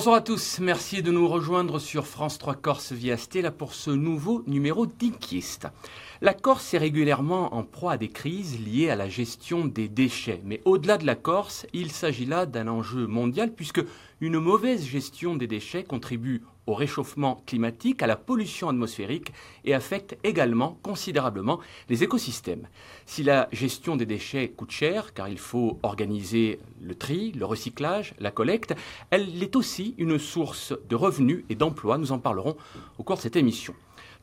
Bonsoir à tous, merci de nous rejoindre sur France 3 Corse via Stella pour ce nouveau numéro d'Inquiest. La Corse est régulièrement en proie à des crises liées à la gestion des déchets. Mais au-delà de la Corse, il s'agit là d'un enjeu mondial puisque une mauvaise gestion des déchets contribue au réchauffement climatique, à la pollution atmosphérique et affecte également considérablement les écosystèmes. Si la gestion des déchets coûte cher, car il faut organiser le tri, le recyclage, la collecte, elle est aussi une source de revenus et d'emplois. Nous en parlerons au cours de cette émission.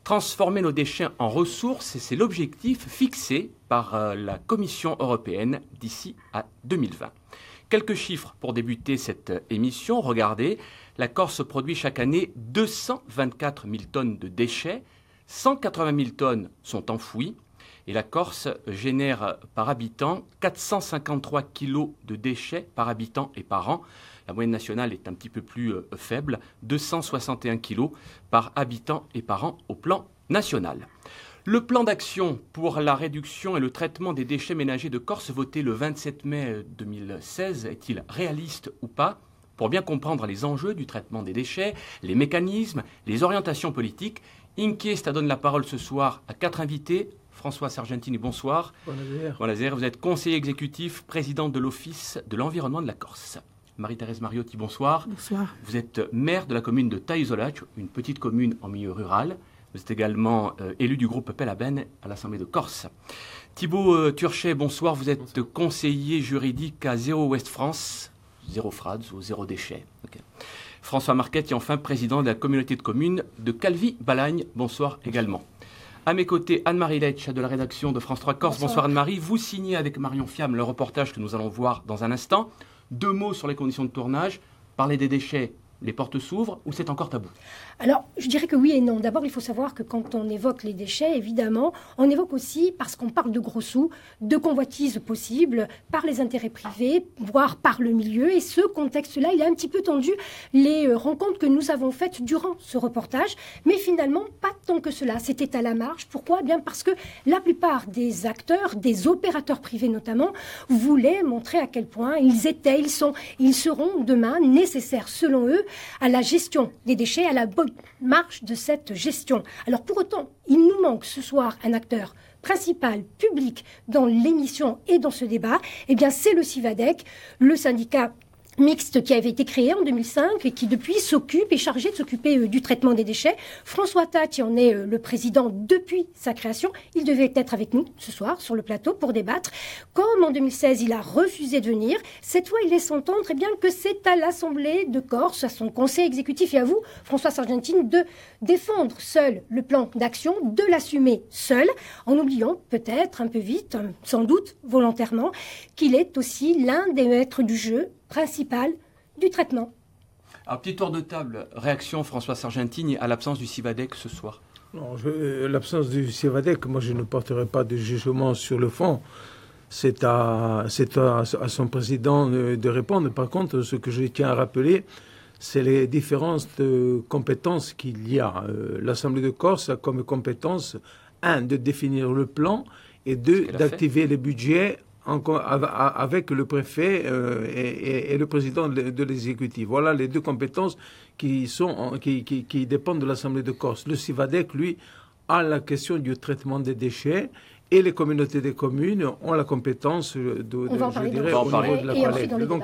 Transformer nos déchets en ressources, c'est l'objectif fixé par euh, la Commission européenne d'ici à 2020. Quelques chiffres pour débuter cette émission. Regardez, la Corse produit chaque année 224 000 tonnes de déchets, 180 000 tonnes sont enfouies, et la Corse génère par habitant 453 kilos de déchets par habitant et par an. La moyenne nationale est un petit peu plus euh, faible, 261 kilos par habitant et par an au plan national. Le plan d'action pour la réduction et le traitement des déchets ménagers de Corse voté le 27 mai 2016 est-il réaliste ou pas? Pour bien comprendre les enjeux du traitement des déchets, les mécanismes, les orientations politiques, Inquiesta donne la parole ce soir à quatre invités. François Sargentini, bonsoir. Bonjour. Vous êtes conseiller exécutif, président de l'Office de l'environnement de la Corse. Marie-Thérèse Mariotti, bonsoir. Bonsoir. Vous êtes maire de la commune de Taïzolac, une petite commune en milieu rural. Vous êtes également euh, élu du groupe Pelaben à l'Assemblée de Corse. Thibault euh, Turchet, bonsoir. Vous êtes conseiller juridique à Zéro Ouest France, Zéro Frades ou Zéro Déchet. François Marquette et enfin président de la communauté de communes de Calvi-Balagne. Bonsoir également. À mes côtés, Anne-Marie Letch de la rédaction de France 3 Corse. Bonsoir, Anne-Marie. Vous signez avec Marion Fiam le reportage que nous allons voir dans un instant. Deux mots sur les conditions de tournage. Parler des déchets, les portes s'ouvrent ou c'est encore tabou? Alors, je dirais que oui et non. D'abord, il faut savoir que quand on évoque les déchets, évidemment, on évoque aussi, parce qu'on parle de gros sous, de convoitises possibles par les intérêts privés, voire par le milieu. Et ce contexte-là, il a un petit peu tendu les euh, rencontres que nous avons faites durant ce reportage. Mais finalement, pas tant que cela. C'était à la marge. Pourquoi? Eh Bien parce que la plupart des acteurs, des opérateurs privés notamment, voulaient montrer à quel point ils étaient, ils sont, ils seront demain nécessaires, selon eux, à la gestion des déchets, à la bonne marche de cette gestion. Alors pour autant, il nous manque ce soir un acteur principal, public, dans l'émission et dans ce débat, eh bien c'est le CIVADEC, le syndicat mixte qui avait été créé en 2005 et qui depuis s'occupe, est chargé de s'occuper euh, du traitement des déchets. François Tat, en est euh, le président depuis sa création, il devait être avec nous ce soir sur le plateau pour débattre. Comme en 2016, il a refusé de venir, cette fois il laisse entendre eh bien, que c'est à l'Assemblée de Corse, à son conseil exécutif et à vous, François Sargentine, de défendre seul le plan d'action, de l'assumer seul, en oubliant peut-être un peu vite, sans doute volontairement, qu'il est aussi l'un des maîtres du jeu principal du traitement. Un petit tour de table, réaction François Sargentini à l'absence du CIVADEC ce soir euh, L'absence du CIVADEC, moi je ne porterai pas de jugement sur le fond. C'est à, à, à, son président de répondre. Par contre, ce que je tiens à rappeler, c'est les différences de compétences qu'il y a. Euh, L'Assemblée de Corse a comme compétence, un, de définir le plan, et deux, d'activer les budgets avec le préfet euh, et, le président de, l'exécutif. Voilà les deux compétences qui, sont, qui, qui, dépendent de l'Assemblée de Corse. Le CIVADEC, lui, a la question du traitement des déchets et les communautés des communes ont la compétence de, je dirais, au niveau de la collecte. Donc,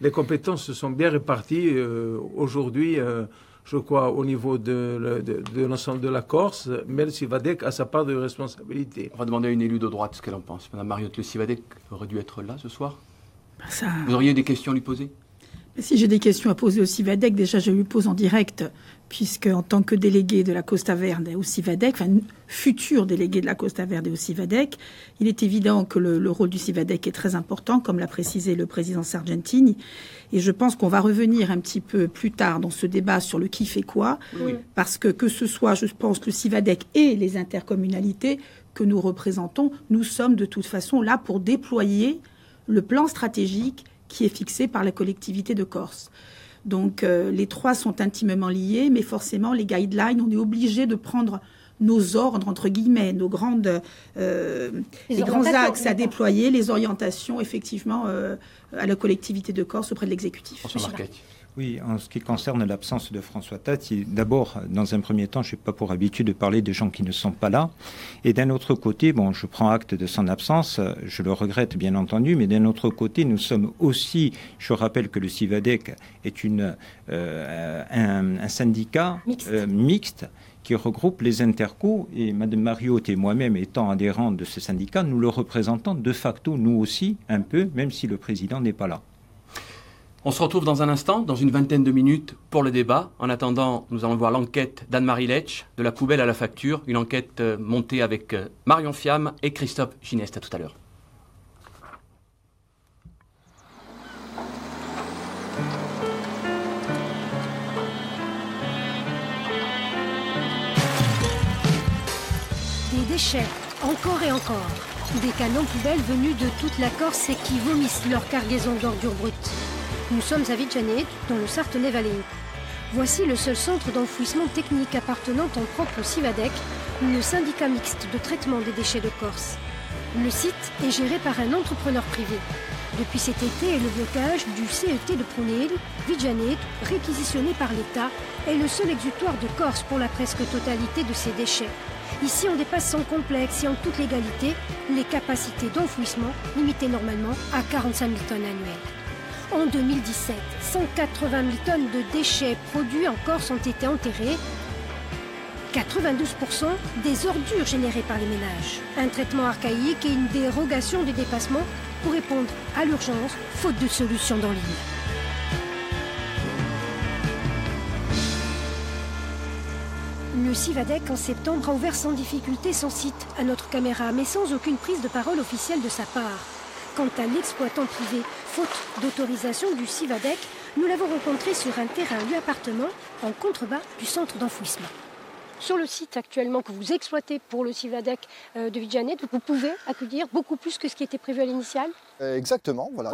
les compétences sont bien réparties euh, aujourd'hui. Euh, je crois, au niveau de, l'ensemble de, la Corse, mais le Sivadec a sa part de responsabilité. On va demander à une élue de droite ce qu'elle en pense. Madame Mariotte, le Sivadec aurait dû être là ce soir bah, Vous auriez des questions à lui poser? Si j'ai des questions à poser au CIVADEC, déjà je lui pose en direct, puisque en tant que délégué de la Costa Verde au CIVADEC, enfin futur délégué de la Costa Verde au CIVADEC, il est évident que le, rôle du CIVADEC est très important, comme l'a précisé le président Sargentini. Et je pense qu'on va revenir un petit peu plus tard dans ce débat sur le qui fait quoi, parce que que ce soit, je pense, le CIVADEC et les intercommunalités que nous représentons, nous sommes de toute façon là pour déployer le plan stratégique qui est fixé par la collectivité de Corse. Donc euh, les trois sont intimement liés, mais forcément les guidelines, on est obligé de prendre nos ordres, entre guillemets, nos grandes, euh, les, grands axes à déployer, les orientations, effectivement, euh, à la collectivité de Corse auprès de l'exécutif. Oui, en ce qui concerne l'absence de François Tati, d'abord, dans un premier temps, je n'ai pas pour habitude de parler de gens qui ne sont pas là. Et d'un autre côté, bon, je prends acte de son absence, je le regrette bien entendu, mais d'un autre côté, nous sommes aussi, je rappelle que le CIVADEC est une, euh, un, syndicat euh, mixte. Qui regroupe les intercos et Mme Mariotte et moi-même étant adhérents de ce syndicat, nous le représentons de facto nous aussi un peu, même si le président n'est pas là. On se retrouve dans un instant, dans une vingtaine de minutes, pour le débat. En attendant, nous allons voir l'enquête d'Anne-Marie Letch, de la poubelle à la facture, une enquête euh, montée avec euh, Marion Fiam et Christophe Gineste. À tout à l'heure. Déchets, encore et encore. Des canons poubelles venus de toute la Corse et qui vomissent leur cargaison d'ordures brutes. Nous sommes à Vigianet, dans le Sartenay-Vallée. Voici le seul centre d'enfouissement technique appartenant en propre au CIVADEC, le syndicat mixte de traitement des déchets de Corse. Le site est géré par un entrepreneur privé. Depuis cet été le blocage du CET de Prunel, Vigianet, réquisitionné par l'État, est le seul exutoire de Corse pour la presque totalité de ses déchets. Ici, on dépasse sans complexe et en toute légalité les capacités d'enfouissement limitées normalement à 45 000 tonnes annuelles. En 2017, 180 000 tonnes de déchets produits en Corse ont été enterrés. 92% des ordures générées par les ménages. Un traitement archaïque et une dérogation des dépassements pour répondre à l'urgence, faute de solution dans l'île. Le Civadec en septembre a ouvert sans difficulté son site à notre caméra, mais sans aucune prise de parole officielle de sa part. Quant à l'exploitant privé, faute d'autorisation du CIVADEC, nous l'avons rencontré sur un terrain lui appartement en contrebas du centre d'enfouissement. Sur le site actuellement que vous exploitez pour le CIVADEC euh, de Vigianet, vous pouvez accueillir beaucoup plus que ce qui était prévu à l'initiale euh, Exactement. Voilà.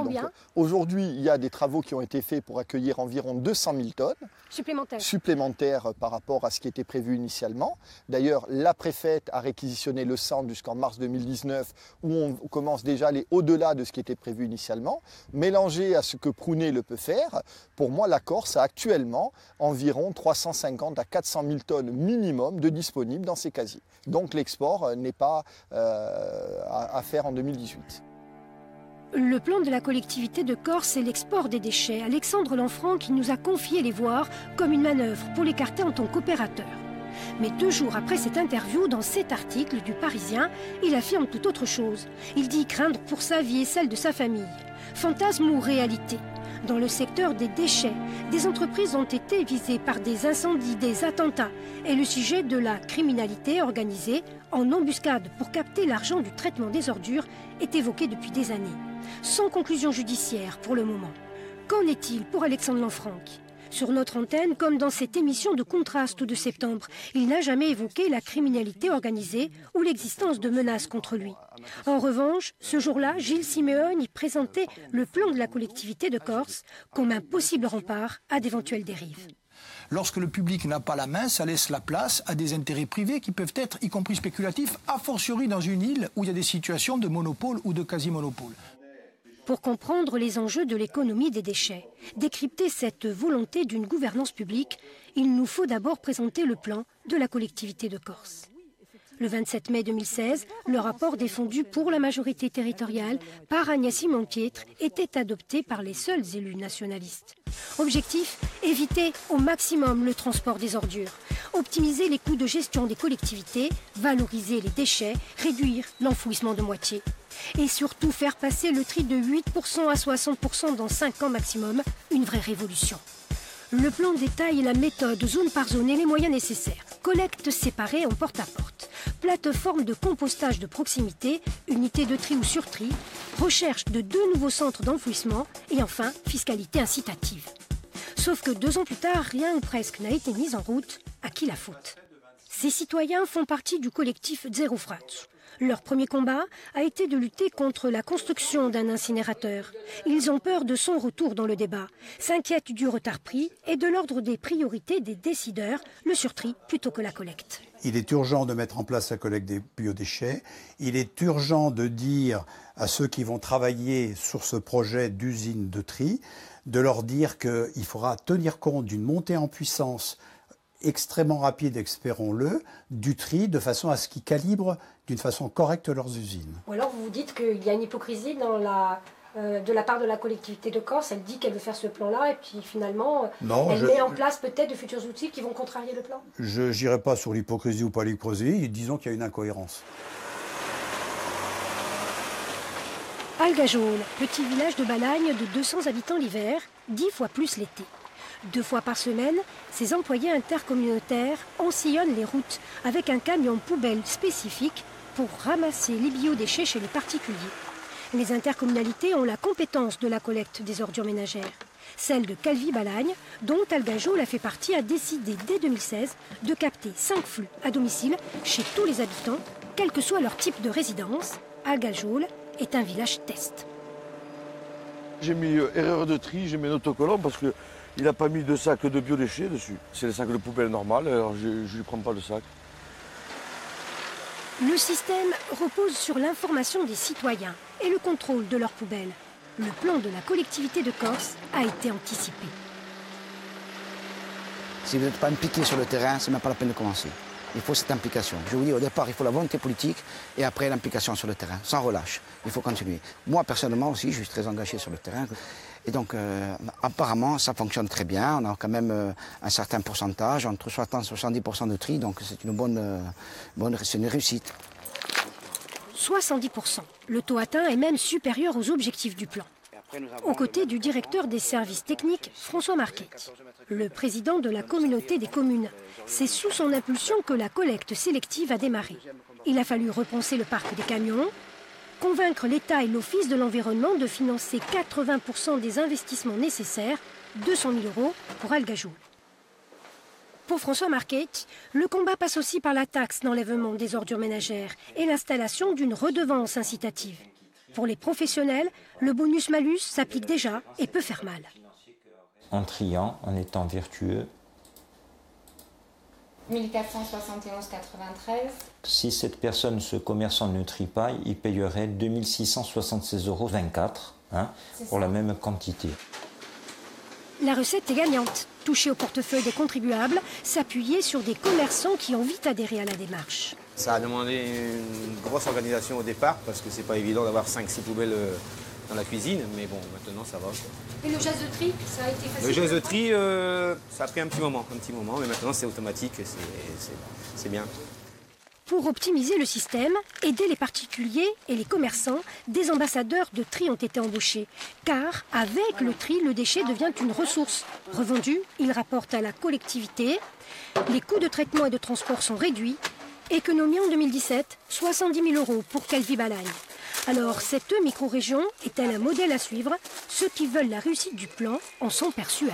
aujourd'hui, il y a des travaux qui ont été faits pour accueillir environ 200 000 tonnes. Supplémentaires. Supplémentaires par rapport à ce qui était prévu initialement. D'ailleurs, la préfète a réquisitionné le centre jusqu'en mars 2019, où on commence déjà à aller au-delà de ce qui était prévu initialement. Mélangé à ce que Prounet le peut faire, pour moi, la Corse a actuellement environ 350 à 400 000 tonnes minimum de disponibles dans ses casiers. Donc l'export euh, n'est pas euh, à faire en 2018. Le plan de la collectivité de Corse est l'export des déchets. Alexandre Lanfranc qui nous a confié les voir comme une manœuvre pour l'écarter en tant qu'opérateur. Mais deux jours après cette interview, dans cet article du Parisien, il affirme tout autre chose. Il dit craindre pour sa vie et celle de sa famille. Fantasme ou réalité? Dans le secteur des déchets, des entreprises ont été visées par des incendies, des attentats et le sujet de la criminalité organisée en embuscade pour capter l'argent du traitement des ordures est évoqué depuis des années sans conclusion judiciaire pour le moment. Qu'en est-il pour Alexandre Lanfranc? Sur notre antenne, comme dans cette émission de contraste de septembre, il n'a jamais évoqué la criminalité organisée ou l'existence de menaces contre lui. En revanche, ce jour-là, Gilles Simeone y présentait le plan de la collectivité de Corse comme un possible rempart à d'éventuelles dérives. Lorsque le public n'a pas la main, ça laisse la place à des intérêts privés qui peuvent être, y compris spéculatifs, a fortiori dans une île où il y a des situations de monopole ou de quasi-monopole pour comprendre les enjeux de l'économie des déchets. Décrypter cette volonté d'une gouvernance publique, il nous faut d'abord présenter le plan de la collectivité de Corse. Le 27 mai 2016, le rapport défendu pour la majorité territoriale par Agnès Simon-Pietre était adopté par les seuls élus nationalistes. Objectif éviter au maximum le transport des ordures, optimiser les coûts de gestion des collectivités, valoriser les déchets, réduire l'enfouissement de moitié et surtout faire passer le tri de 8% à 60% dans 5 ans maximum, une vraie révolution. Le plan détaille la méthode zone par zone et les moyens nécessaires. Collecte séparée en porte-à-porte, plateforme de compostage de proximité, unité de tri ou surtri, recherche de deux nouveaux centres d'enfouissement et enfin fiscalité incitative. Sauf que deux ans plus tard, rien ou presque n'a été mis en route. À qui la faute? Ces citoyens font partie du collectif Zero Frats. Leur premier combat a été de lutter contre la construction d'un incinérateur. Ils ont peur de son retour dans le débat, s'inquiètent du retard pris et de l'ordre des priorités des décideurs, le surtri plutôt que la collecte. Il est urgent de mettre en place la collecte des biodéchets. Il est urgent de dire à ceux qui vont travailler sur ce projet d'usine de tri de leur dire qu'il faudra tenir compte d'une montée en puissance extrêmement rapide, espérons-le, du tri de façon à ce qu'ils calibrent d'une façon correcte leurs usines. Ou alors vous vous dites qu'il y a une hypocrisie dans la, euh, de la part de la collectivité de Corse. Elle dit qu'elle veut faire ce plan-là et puis finalement, euh, elle met en place peut-être de futurs outils qui vont contrarier le plan. Je n'irai pas sur l'hypocrisie ou pas l'hypocrisie, disons qu'il y a une incohérence. Algajoul, petit village de Balagne de 200 habitants l'hiver, 10 fois plus l'été. Deux fois par semaine, ces employés intercommunautaires ensillonnent les routes avec un camion poubelle spécifique pour ramasser les biodéchets chez les particuliers. Les intercommunalités ont la compétence de la collecte des ordures ménagères. Celle de Calvi-Balagne, dont Algajoul a fait partie, a décidé dès 2016 de capter 5 flux à domicile chez tous les habitants, quel que soit leur type de résidence. Algajoul est un village test. J'ai mis euh, erreur de tri, j'ai mis un autocollant parce que il n'a pas mis de sac de biodéchets dessus. C'est les sacs de poubelle normal, alors je ne lui prends pas le sac. Le système repose sur l'information des citoyens et le contrôle de leurs poubelles. Le plan de la collectivité de Corse a été anticipé. Si vous n'êtes pas impliqué sur le terrain, ce n'est même pas la peine de commencer. Il faut cette implication. Je vous dis, au départ, il faut la volonté politique et après l'implication sur le terrain, sans relâche. Il faut continuer. Moi, personnellement aussi, je suis très engagé sur le terrain. Et donc, euh, apparemment, ça fonctionne très bien. On a quand même euh, un certain pourcentage, entre 60 et 70% de tri, donc c'est une bonne, euh, réussite. 70%. Le taux atteint est même supérieur aux objectifs du plan. Aux côtés du directeur des services techniques, François Marquet. Le président de la communauté des communes. C'est sous son impulsion que la collecte sélective a démarré. Il a fallu repenser le parc des camions, convaincre l'État et l'Office de l'environnement de financer 80% des investissements nécessaires, 200 000 euros pour Algajou. Pour François Marquet, le combat passe aussi par la taxe d'enlèvement des ordures ménagères et l'installation d'une redevance incitative. Pour les professionnels, le bonus-malus s'applique déjà et peut faire mal. En triant, en étant vertueux, 1471,93. Si cette personne, ce commerçant ne trie pas, il payerait 2676,24 euros hein, pour la même quantité. La recette est gagnante. Toucher au portefeuille des contribuables, s'appuyer sur des commerçants qui ont vite adhéré à la démarche. Ça a demandé une grosse organisation au départ parce que c'est pas évident d'avoir 5-6 poubelles euh, dans la cuisine, mais bon, maintenant ça va. Et le geste de tri, ça a été facile Le geste de tri, euh, ça a pris un petit moment, un petit moment, mais maintenant c'est automatique, c'est bien. Pour optimiser le système, aider les particuliers et les commerçants, des ambassadeurs de tri ont été embauchés. Car avec le tri, le déchet devient une ressource. Revendu, il rapporte à la collectivité. Les coûts de traitement et de transport sont réduits. Économie en 2017, 70 000 euros pour Calvi Balagne. Alors, cette micro-région est-elle un modèle à suivre Ceux qui veulent la réussite du plan en sont persuadés.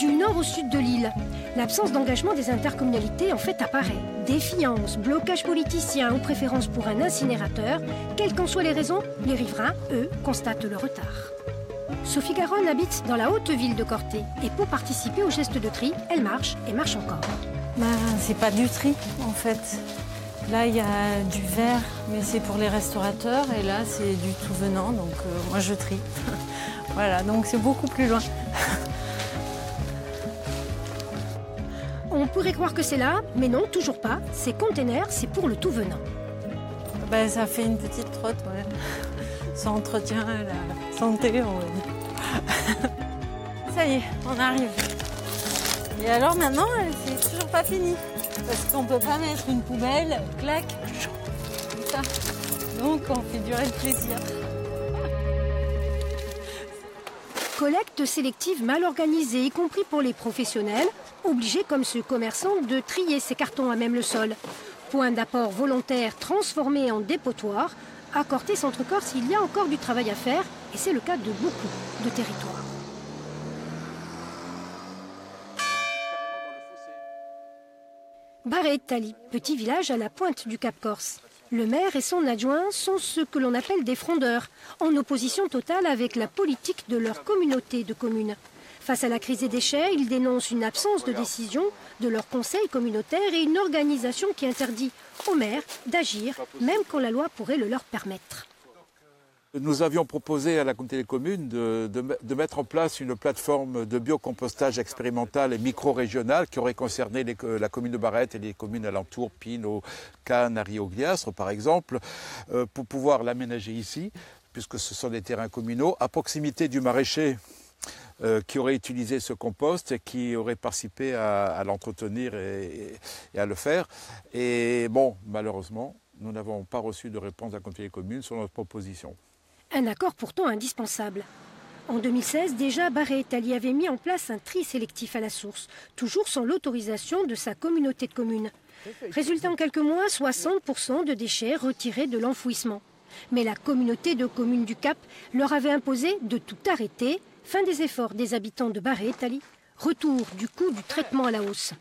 Du nord au sud de l'île, l'absence d'engagement des intercommunalités en fait apparaît. Défiance, blocage politicien ou préférence pour un incinérateur, quelles qu'en soient les raisons, les riverains, eux, constatent le retard. Sophie Garonne habite dans la haute ville de Corté et pour participer au geste de tri, elle marche et marche encore. Bah, c'est pas du tri en fait. Là, il y a du verre, mais c'est pour les restaurateurs. Et là, c'est du tout venant, donc euh, moi, je trie. voilà, donc c'est beaucoup plus loin. On pourrait croire que c'est là, mais non, toujours pas. Ces containers, c'est pour le tout venant. Ben, ça fait une petite trotte, ouais. Ça entretient la santé, on va dire. ça y est, on arrive. Et alors maintenant, c'est toujours pas fini. Parce qu'on peut pas mettre une poubelle, clac, comme. Donc on fait durer le plaisir. Collecte sélective mal organisée, y compris pour les professionnels, obligés comme ce commerçant de trier ses cartons à même le sol. Point d'apport volontaire transformé en dépotoir, à Corté Centre-Corse, il y a encore du travail à faire et c'est le cas de beaucoup de territoires. Barret-Tali, petit village à la pointe du Cap Corse. Le maire et son adjoint sont ce que l'on appelle des frondeurs, en opposition totale avec la politique de leur communauté de communes. Face à la crise des déchets, ils dénoncent une absence de décision de leur conseil communautaire et une organisation qui interdit aux maires d'agir, même quand la loi pourrait le leur permettre. Nous avions proposé à la communauté des communes de, mettre en place une plateforme de biocompostage expérimentale et micro-régionale qui aurait concerné la commune de Barrette et les communes alentours, Pino, Cannes, Ariogliastre par exemple, euh, pour pouvoir l'aménager ici, puisque ce sont des terrains communaux, à proximité du maraîcher euh, qui aurait utilisé ce compost et qui aurait participé à, à l'entretenir et, à le faire. Et bon, malheureusement, nous n'avons pas reçu de réponse de la communauté des communes sur notre proposition. Un accord pourtant indispensable. En 2016, déjà, Barré Italie avait mis en place un tri sélectif à la source, toujours sans l'autorisation de sa communauté de communes. Résultat en quelques mois, 60% de déchets retirés de l'enfouissement. Mais la communauté de communes du Cap leur avait imposé de tout arrêter. Fin des efforts des habitants de Barré Italie. Retour du coût du traitement à la hausse.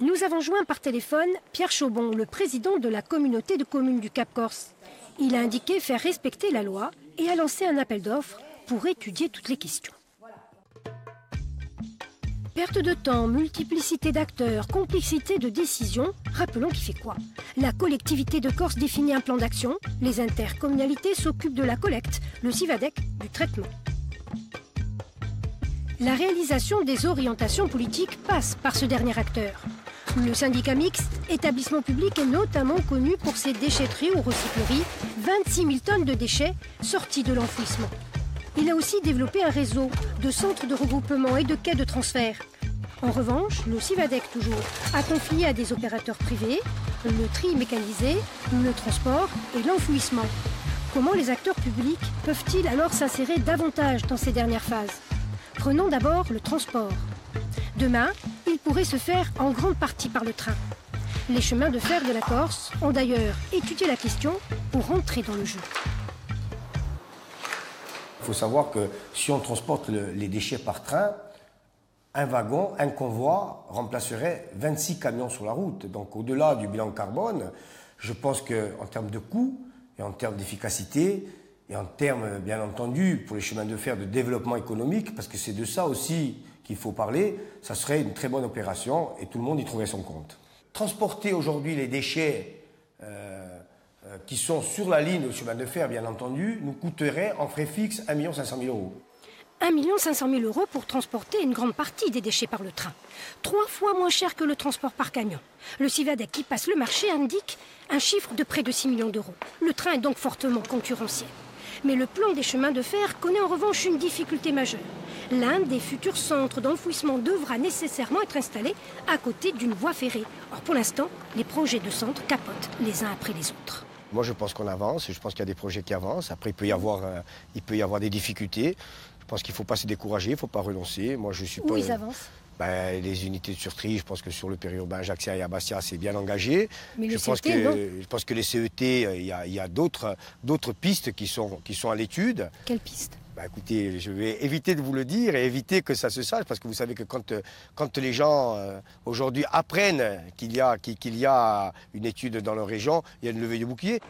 Nous avons joint par téléphone Pierre Chaubon, le président de la communauté de communes du Cap Corse. Il a indiqué faire respecter la loi et a lancé un appel d'offres pour étudier toutes les questions. Perte de temps, multiplicité d'acteurs, complexité de décisions, rappelons qui fait quoi? La collectivité de Corse définit un plan d'action, les intercommunalités s'occupent de la collecte, le CIVADEC du traitement. La réalisation des orientations politiques passe par ce dernier acteur. Le syndicat mixte, établissement public, est notamment connu pour ses déchetteries ou recycleries, 26 000 tonnes de déchets sortis de l'enfouissement. Il a aussi développé un réseau de centres de regroupement et de quais de transfert. En revanche, le CIVADEC toujours a confié à des opérateurs privés le tri mécanisé, le transport et l'enfouissement. Comment les acteurs publics peuvent-ils alors s'insérer davantage dans ces dernières phases? Prenons d'abord le transport. Demain, pourrait se faire en grande partie par le train. Les chemins de fer de la Corse ont d'ailleurs étudié la question pour rentrer dans le jeu. Il faut savoir que si on transporte le, les déchets par train, un wagon, un convoi remplacerait 26 camions sur la route. Donc au-delà du bilan carbone, je pense qu'en termes de coût et en termes d'efficacité, et en termes, bien entendu, pour les chemins de fer de développement économique, parce que c'est de ça aussi qu'il faut parler, ça serait une très bonne opération et tout le monde y trouverait son compte. Transporter aujourd'hui les déchets euh, euh, qui sont sur la ligne au chemin de fer, bien entendu, nous coûterait en frais fixes 1 500 000 euros. 1 500 000 euros pour transporter une grande partie des déchets par le train. Trois fois moins cher que le transport par camion. Le CIVADEC qui passe le marché indique un chiffre de près de 6 millions d'euros. Le train est donc fortement concurrentiel. Mais le plan des chemins de fer connaît en revanche une difficulté majeure. L'un des futurs centres d'enfouissement devra nécessairement être installé à côté d'une voie ferrée. Or, pour l'instant, les projets de centre capotent les uns après les autres. Moi, je pense qu'on avance. Je pense qu'il y a des projets qui avancent. Après, il peut y avoir, euh, il peut y avoir des difficultés. Je pense qu'il ne faut pas se décourager, il ne faut pas renoncer. Moi, je suis Où pas. ils avancent? Ben, les unités de surtri, je pense que sur le périurbain Ajaccia et à Bastia, c'est bien engagé. Mais je, le pense CET, que, non? je pense que les CET, euh, il y a, d'autres, pistes qui sont, qui sont à l'étude. Quelle piste Ben, écoutez, je vais éviter de vous le dire et éviter que ça se sache, parce que vous savez que quand, euh, quand les gens euh, aujourd'hui apprennent qu'il y, a, une étude dans leur région, il y a une levée de bouclier.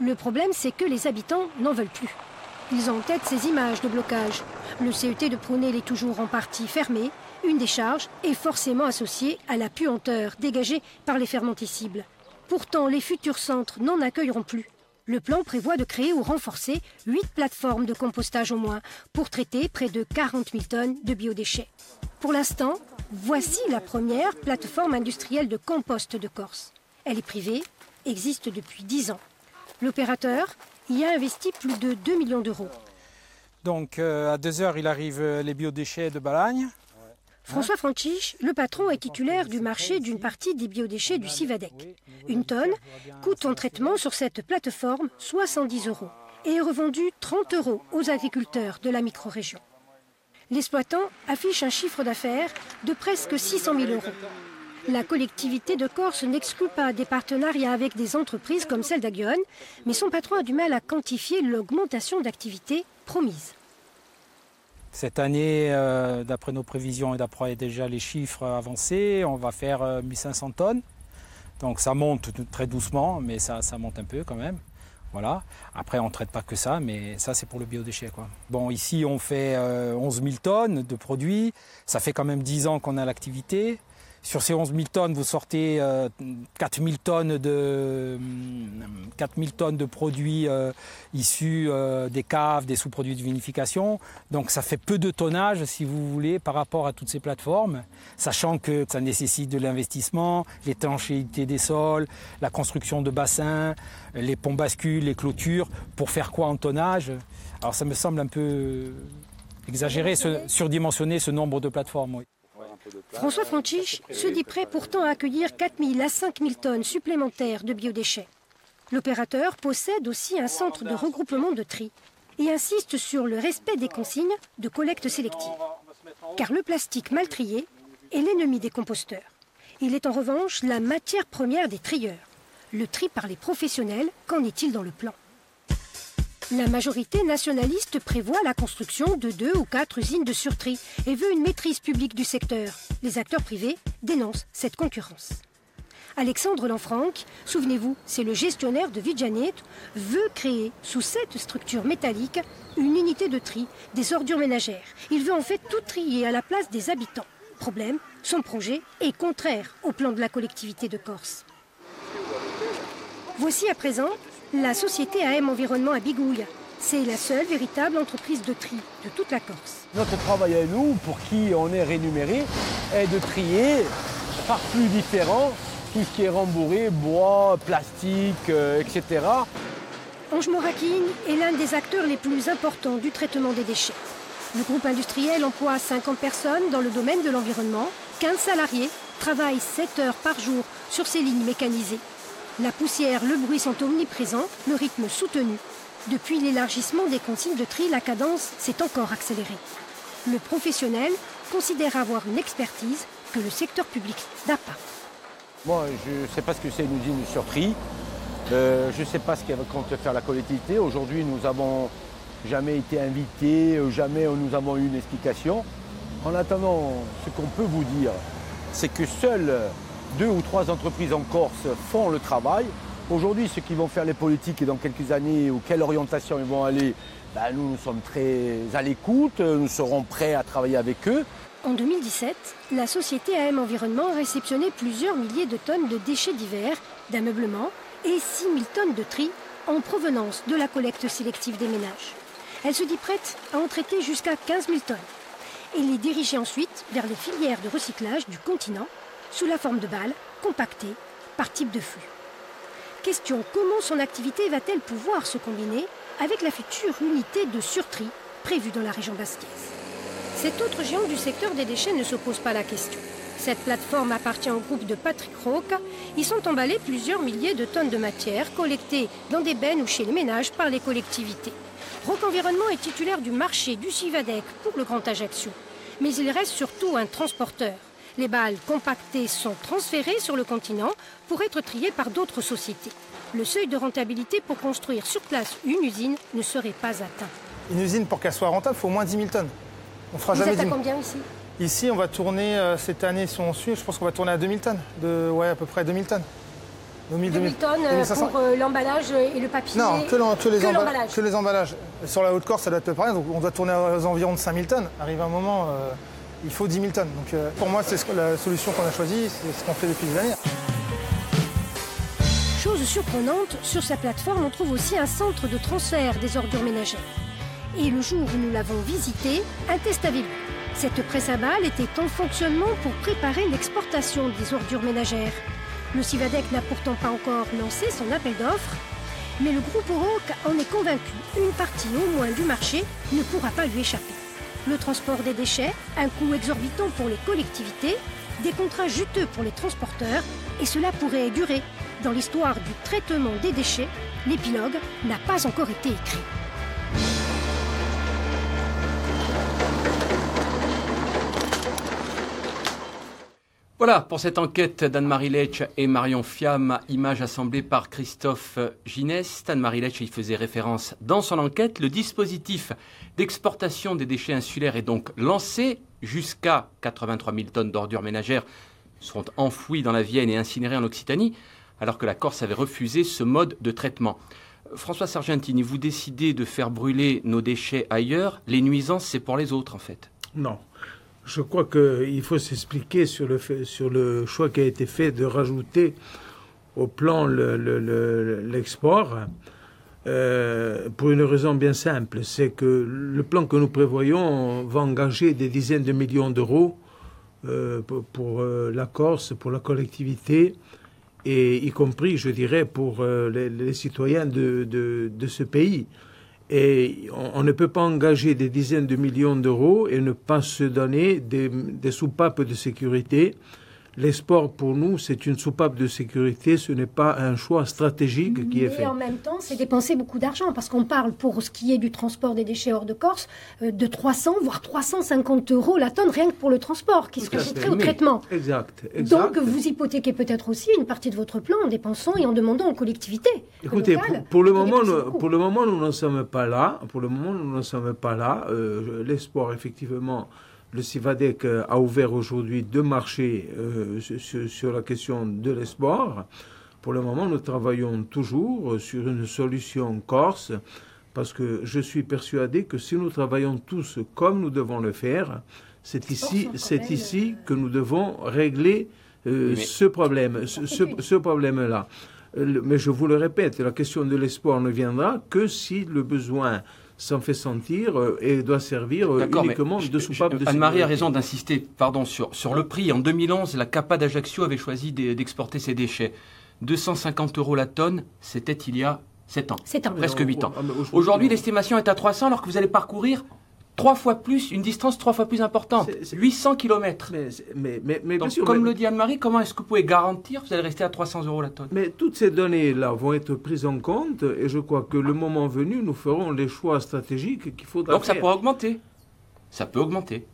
Le problème, c'est que les habitants n'en veulent plus. Ils ont en tête ces images de blocage. Le CET de Prunel est toujours en partie fermé. Une décharge est forcément associée à la puanteur dégagée par les fermenticibles. Pourtant, les futurs centres n'en accueilleront plus. Le plan prévoit de créer ou renforcer 8 plateformes de compostage au moins pour traiter près de 40 000 tonnes de biodéchets. Pour l'instant, voici la première plateforme industrielle de compost de Corse. Elle est privée, existe depuis 10 ans. L'opérateur y a investi plus de 2 millions d'euros. Donc euh, à 2 heures, il arrive euh, les biodéchets de Balagne. François Franchich, le patron, est titulaire du marché d'une partie des biodéchets du Civadec. Une tonne coûte en traitement sur cette plateforme 70 euros et est revendue 30 euros aux agriculteurs de la micro-région. L'exploitant affiche un chiffre d'affaires de presque 600 000 euros. La collectivité de Corse n'exclut pas des partenariats avec des entreprises comme celle d'Aguillon, mais son patron a du mal à quantifier l'augmentation d'activité promise. Cette année, euh, d'après nos prévisions et d'après déjà les chiffres avancés, on va faire euh, 1500 tonnes. Donc ça monte très doucement, mais ça, monte un peu quand même. Voilà. Après, on ne traite pas que ça, mais ça, c'est pour le biodéchet. Quoi. Bon, ici, on fait euh, 11 000 tonnes de produits. Ça fait quand même 10 ans qu'on a l'activité. Sur ces 11 000 tonnes, vous sortez 4 000 tonnes de, 4 000 tonnes de produits issus des caves, des sous-produits de vinification. Donc ça fait peu de tonnage, si vous voulez, par rapport à toutes ces plateformes, sachant que ça nécessite de l'investissement, l'étanchéité des sols, la construction de bassins, les ponts bascules, les clôtures, pour faire quoi en tonnage? Alors ça me semble un peu exagéré, surdimensionner ce nombre de plateformes. François Franchich se dit prêt pourtant à accueillir 4 000 à 5 000 tonnes supplémentaires de biodéchets. L'opérateur possède aussi un centre de regroupement de tri et insiste sur le respect des consignes de collecte sélective. Car le plastique mal trié est l'ennemi des composteurs. Il est en revanche la matière première des trieurs. Le tri par les professionnels, qu'en est-il dans le plan? La majorité nationaliste prévoit la construction de deux ou quatre usines de surtri et veut une maîtrise publique du secteur. Les acteurs privés dénoncent cette concurrence. Alexandre Lanfranc, souvenez-vous, c'est le gestionnaire de Vidjanet, veut créer sous cette structure métallique une unité de tri des ordures ménagères. Il veut en fait tout trier à la place des habitants. Problème, son projet est contraire au plan de la collectivité de Corse. Voici à présent la société AM Environnement à Bigouille. C'est la seule véritable entreprise de tri de toute la Corse. Notre travail à nous, pour qui on est rémunéré, est de trier par flux différents tout ce qui est rembourré, bois, plastique, euh, etc. Ange Morakine est l'un des acteurs les plus importants du traitement des déchets. Le groupe industriel emploie 50 personnes dans le domaine de l'environnement. 15 salariés travaillent 7 heures par jour sur ces lignes mécanisées. La poussière, le bruit sont omniprésents, le rythme soutenu. Depuis l'élargissement des consignes de tri, la cadence s'est encore accélérée. Le professionnel considère avoir une expertise que le secteur public n'a pas. Moi, je ne sais pas ce que c'est une usine de surtri. Euh, je ne sais pas ce qu'elle compte faire la collectivité. Aujourd'hui, nous n'avons jamais été invités, euh, jamais nous avons eu une explication. En attendant, ce qu'on peut vous dire, c'est que seuls deux ou trois entreprises en Corse font le travail. Aujourd'hui, ceux qui vont faire les politiques et dans quelques années, ou quelle orientation ils vont aller, ben, nous, nous sommes très à l'écoute, nous serons prêts à travailler avec eux. En 2017, la société AM Environnement a réceptionné plusieurs milliers de tonnes de déchets divers, d'ameublement et 6 000 tonnes de tri en provenance de la collecte sélective des ménages. Elle se dit prête à en traiter jusqu'à 15 000 tonnes et les diriger ensuite vers les filières de recyclage du continent sous la forme de balles, compactées par type de flux. Question, comment son activité va-t-elle pouvoir se combiner avec la future unité de surtri prévue dans la région basquaise? Cet autre géant du secteur des déchets ne se pose pas la question. Cette plateforme appartient au groupe de Patrick Roque. Y sont emballés plusieurs milliers de tonnes de matière collectées dans des bennes ou chez les ménages par les collectivités. Roque Environnement est titulaire du marché du Civadec pour le Grand Ajaccio. Mais il reste surtout un transporteur. Les balles compactées sont transférées sur le continent pour être triées par d'autres sociétés. Le seuil de rentabilité pour construire sur place une usine ne serait pas atteint. Une usine, pour qu'elle soit rentable, il faut au moins 10 000 tonnes. On fera Vous jamais êtes à combien ici? Ici, on va tourner, euh, cette année, si on suit, je pense qu'on va tourner à 2000 tonnes. De, ouais, à peu près 2000 tonnes. 2000, 2000 tonnes euh, pour euh, l'emballage et le papier Non, que, les emballages. que, les emballages. Sur la Haute-Corse, ça doit être pareil, donc on doit tourner aux environs de 5000 tonnes. Arrive un moment il faut 10 000 tonnes. Donc euh, pour moi, c'est la solution qu'on a choisie, c'est ce qu'on fait depuis des années. Chose surprenante, sur sa plateforme, on trouve aussi un centre de transfert des ordures ménagères. Et le jour où nous l'avons visité, un test avait lieu. Cette presse à balles était en fonctionnement pour préparer l'exportation des ordures ménagères. Le Civadec n'a pourtant pas encore lancé son appel d'offres, mais le groupe Oroc en est convaincu. Une partie au moins du marché ne pourra pas lui échapper le transport des déchets, un coût exorbitant pour les collectivités, des contrats juteux pour les transporteurs, et cela pourrait durer. Dans l'histoire du traitement des déchets, l'épilogue n'a pas encore été écrit. Voilà pour cette enquête d'Anne-Marie Lech et Marion Fiam, image assemblée par Christophe Ginest. Anne-Marie Lech y faisait référence dans son enquête. Le dispositif d'exportation des déchets insulaires est donc lancé. Jusqu'à 83 000 tonnes d'ordures ménagères seront enfouies dans la Vienne et incinérées en Occitanie, alors que la Corse avait refusé ce mode de traitement. François Sargentini, vous décidez de faire brûler nos déchets ailleurs. Les nuisances, c'est pour les autres, en fait. Non. Je crois qu'il faut s'expliquer sur le choix qui a été fait de rajouter au plan l'export. Euh, pour une raison bien simple, c'est que le plan que nous prévoyons va engager des dizaines de millions d'euros euh, pour, euh, la Corse, pour la collectivité, et y compris, je dirais, pour les, citoyens de, ce pays. Et on, ne peut pas engager des dizaines de millions d'euros et ne pas se donner des soupapes de sécurité les sports, pour nous, c'est une soupape de sécurité, ce n'est pas un choix stratégique qui est fait. Et en même temps, c'est dépenser beaucoup d'argent, parce qu'on parle, pour ce qui est du transport des déchets hors de Corse, euh, de 300, voire 350 euros la tonne, rien que pour le transport, qui se rajouterait au traitement. Exact, Donc, vous hypothéquez peut-être aussi une partie de votre plan en dépensant et en demandant aux collectivités. Écoutez, pour, le moment, nous, pour le moment, nous n'en sommes pas là. Pour le moment, nous n'en sommes pas là. Euh, les sports, effectivement, le CIVADEC euh, a ouvert aujourd'hui deux marchés euh, sur, la question de l'espoir. Pour le moment, nous travaillons toujours sur une solution corse parce que je suis persuadé que si nous travaillons tous comme nous devons le faire, c'est ici, c'est ici que nous devons régler euh, ce problème, ce, ce problème-là. Mais je vous le répète, la question de l'espoir ne viendra que si le besoin s'en fait sentir euh, et doit servir euh, uniquement de soupape de Anne-Marie a raison d'insister pardon, sur, sur le prix. En 2011, la CAPA d'Ajaccio avait choisi d'exporter ses déchets. 250 euros la tonne, c'était il y a 7 ans. 7 ans. Presque 8 ans. Aujourd'hui, l'estimation est à 300 alors que vous allez parcourir trois fois plus, une distance trois fois plus importante, 800 km. Mais, mais, mais, comme le dit Anne-Marie, comment est-ce que vous pouvez garantir que vous allez rester à 300 euros la tonne? Mais toutes ces données-là vont être prises en compte et je crois que le moment venu, nous ferons les choix stratégiques qu'il faudra Donc ça pourrait augmenter. Ça peut augmenter.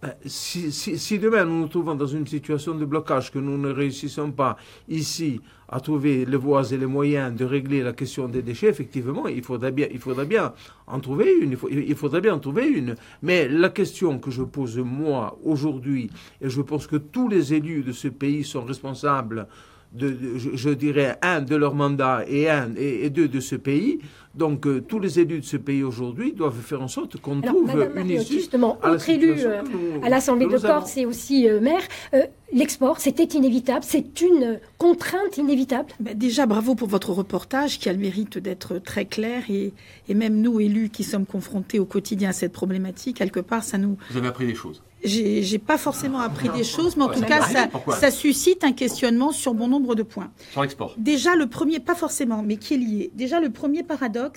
Ben, si, demain nous nous trouvons dans une situation de blocage, que nous ne réussissons pas ici à trouver les voies et les moyens de régler la question des déchets, effectivement, il faudrait bien, il faudrait bien en trouver une. Il, faudrait bien en trouver une. Mais la question que je pose moi aujourd'hui, et je pense que tous les élus de ce pays sont responsables de, je, dirais, un de leur mandat et un et, deux de ce pays. Donc euh, tous les élus de ce pays aujourd'hui doivent faire en sorte qu'on trouve une issue. Justement, autre élu euh, à l'Assemblée de Corse et aussi euh, maire, l'export, c'était inévitable, c'est une contrainte inévitable. Ben, déjà, bravo pour votre reportage qui a le mérite d'être très clair et, et même nous, élus qui sommes confrontés au quotidien à cette problématique, quelque part, ça nous... Vous avez appris des choses j'ai pas forcément appris des choses, mais en tout cas, ça, ça, suscite un questionnement sur bon nombre de points. Sur l'export. Déjà, le premier, pas forcément, mais qui est lié. Déjà, le premier paradoxe,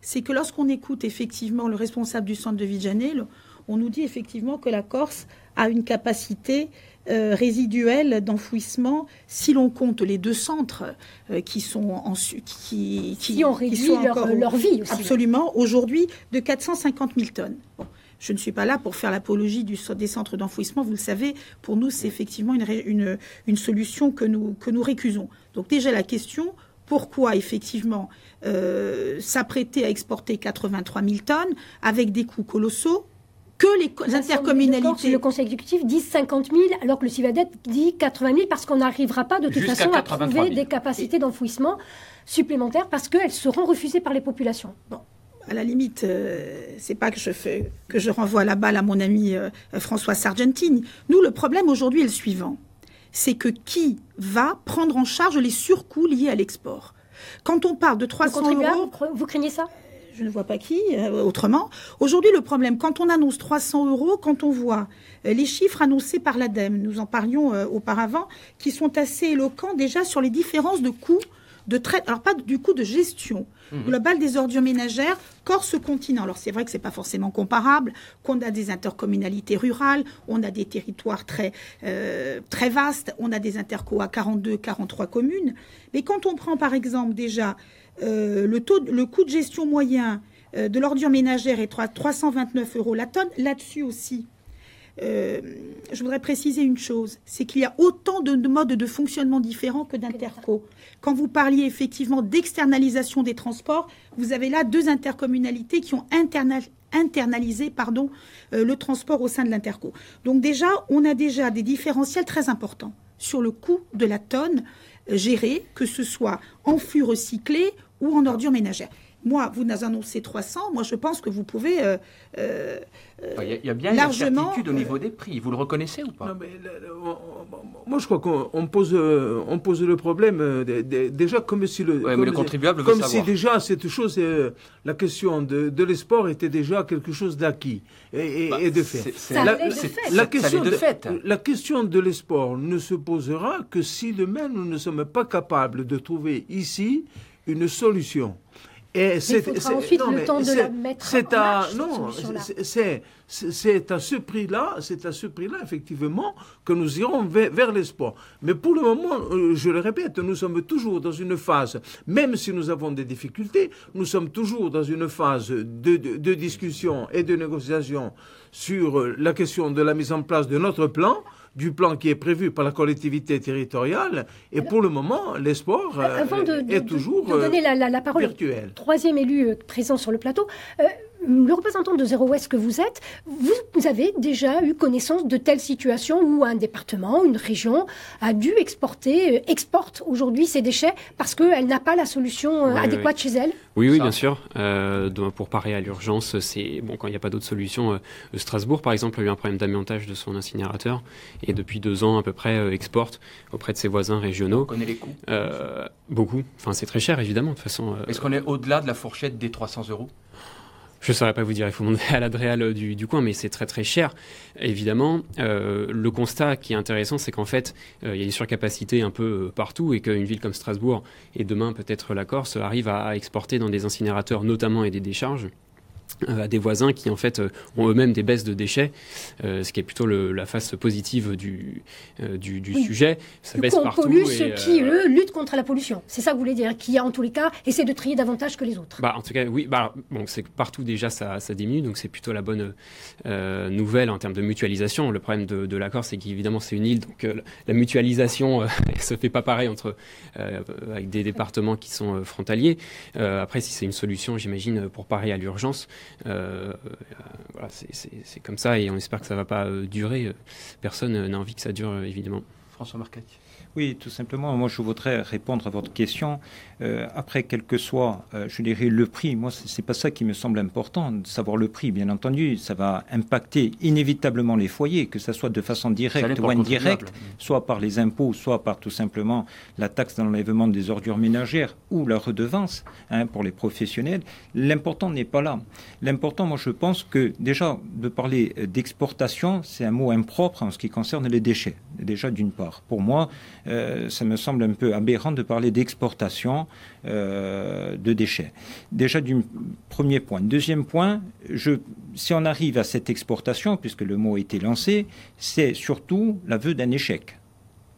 c'est que lorsqu'on écoute effectivement le responsable du centre de Vigianel, on nous dit effectivement que la Corse a une capacité euh, résiduelle d'enfouissement si l'on compte les deux centres euh, qui sont en qui, qui, ont réduit leur, leur, vie aussi. Absolument, aujourd'hui de 450 000 tonnes. Bon. Je ne suis pas là pour faire l'apologie des centres d'enfouissement. Vous le savez, pour nous, c'est effectivement une, une, solution que nous, que nous récusons. Donc déjà la question, pourquoi effectivement euh, s'apprêter à exporter 83 000 tonnes avec des coûts colossaux que les intercommunalités. le conseil exécutif dit 50 000, alors que le CIVADET dit 80 000, parce qu'on n'arrivera pas de toute façon à trouver des capacités d'enfouissement supplémentaires, parce qu'elles seront refusées par les populations. Bon à la limite, euh, c'est pas que je fais que je renvoie la balle à mon ami euh, François Sargentini. Nous, le problème aujourd'hui est le suivant c'est que qui va prendre en charge les surcoûts liés à l'export Quand on parle de 300 euros, vous craignez ça? Je ne vois pas qui, euh, autrement. Aujourd'hui, le problème, quand on annonce 300 euros, quand on voit les chiffres annoncés par l'ADEME, nous en parlions auparavant, qui sont assez éloquents déjà sur les différences de coûts de traite, alors pas du coup de gestion mmh. globale des ordures ménagères, Corse-continent. Alors c'est vrai que c'est pas forcément comparable, qu'on a des intercommunalités rurales, on a des territoires très, euh, très vastes, on a des interco à 42, 43 communes. Mais quand on prend par exemple déjà euh, le, taux, le coût de gestion moyen euh, de l'ordure ménagère est 329 euros la tonne, là-dessus aussi, euh, je voudrais préciser une chose, c'est qu'il y a autant de, modes de fonctionnement différents que d'interco. Quand vous parliez effectivement d'externalisation des transports, vous avez là deux intercommunalités qui ont internalisé pardon, euh, le transport au sein de l'interco. Donc déjà, on a déjà des différentiels très importants sur le coût de la tonne euh, gérée, que ce soit en flux recyclé ou en ordure ménagère. Moi, vous nous annoncez 300. Moi, je pense que vous pouvez euh, euh, il y, a bien largement, une certitude au niveau des prix. Vous le reconnaissez ou pas? Moi, je crois qu'on pose, on pose le problème déjà comme si le, comme, le contribuable comme si déjà cette chose, la question de, de l'esport était déjà quelque chose d'acquis et, et, de fait. La, la, question de, fait. la question de l'esport ne se posera que si demain nous ne sommes pas capables de trouver ici une solution. Et il faudra ensuite le temps de la mettre en marche, Non, c'est à ce prix-là, c'est à ce prix-là, effectivement, que nous irons vers, l'espoir. Mais pour le moment, euh, je le répète, nous sommes toujours dans une phase, même si nous avons des difficultés, nous sommes toujours dans une phase de, de discussion et de négociation sur la question de la mise en place de notre plan du plan qui est prévu par la collectivité territoriale. Et pour le moment, l'espoir euh, est toujours de donner la, la, parole virtuel. Troisième élu euh, présent sur le plateau. Le représentant de Zero West que vous êtes, vous, avez déjà eu connaissance de telles situations où un département, une région a dû exporter, euh, exporte aujourd'hui ses déchets parce qu'elle n'a pas la solution euh, adéquate chez elle? Oui, oui, bien sûr. Euh, pour parer à l'urgence, c'est bon quand il n'y a pas d'autre solution. Strasbourg, par exemple, a eu un problème d'amiantage de son incinérateur et depuis deux ans à peu près exporte auprès de ses voisins régionaux. On connaît les coûts Beaucoup. Enfin, c'est très cher évidemment de toute façon. Est-ce qu'on est au-delà de la fourchette des 300 euros? Je ne saurais pas vous dire, il faut demander à l'Adréal du, du, coin, mais c'est très très cher. Évidemment, euh, le constat qui est intéressant, c'est qu'en fait, euh, il y a une surcapacité un peu euh, partout et qu'une ville comme Strasbourg, et demain peut-être la Corse, arrive à exporter dans des incinérateurs notamment et des décharges euh, à des voisins qui en fait euh, ont eux-mêmes des baisses de déchets, euh, ce qui est plutôt la face positive du, du, sujet. Ça baisse partout. Pollue ceux qui, eux, luttent contre la pollution. C'est ça que vous voulez dire, qui, en tous les cas, essaie de trier davantage que les autres. Bah, en tout cas, oui. Bah, bon, c'est partout déjà ça, ça, diminue, donc c'est plutôt la bonne nouvelle en termes de mutualisation. Le problème de, l'accord, c'est qu'évidemment c'est une île, donc la mutualisation ne se fait pas pareil entre avec des départements qui sont frontaliers. après, si c'est une solution, j'imagine, pour parer à l'urgence, euh, voilà, c'est comme ça et on espère que ça ne va pas euh, durer. Personne n'a envie que ça dure, évidemment. François Marquette. Oui, tout simplement, moi je voudrais répondre à votre question. Euh, après, quel que soit, euh, je dirais, le prix, moi c'est pas ça qui me semble important, de savoir le prix. Bien entendu, ça va impacter inévitablement les foyers, que ce soit de façon directe ou indirecte, soit par les impôts, soit par tout simplement la taxe d'enlèvement des ordures ménagères ou la redevance hein, pour les professionnels. L'important n'est pas là. L'important, moi je pense que déjà de parler d'exportation, c'est un mot impropre en ce qui concerne les déchets. Déjà d'une part. Pour moi, euh, ça me semble un peu aberrant de parler d'exportation euh, de déchets. Déjà, du premier point. Deuxième point, je, si on arrive à cette exportation, puisque le mot a été lancé, c'est surtout l'aveu d'un échec.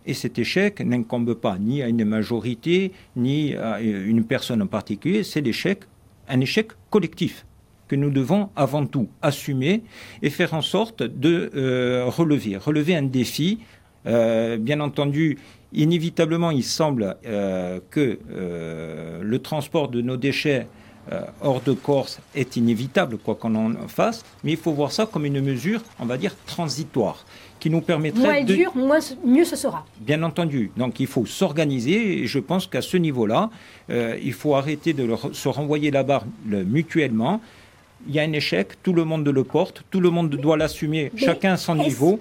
Et cet échec n'incombe pas ni à une majorité, ni à une personne en particulier, c'est l'échec, un échec collectif que nous devons avant tout assumer et faire en sorte de euh, relever, relever un défi. bien entendu, Inévitablement, il semble euh, que euh, le transport de nos déchets euh, hors de Corse est inévitable, quoi qu'on en fasse, mais il faut voir ça comme une mesure, on va dire, transitoire, qui nous permettrait moins de... dur, moins, mieux ce sera. Bien entendu. Donc il faut s'organiser, et je pense qu'à ce niveau-là, il faut arrêter de se renvoyer la barre mutuellement il y a un échec, tout le monde le porte, tout le monde doit l'assumer, chacun à son niveau,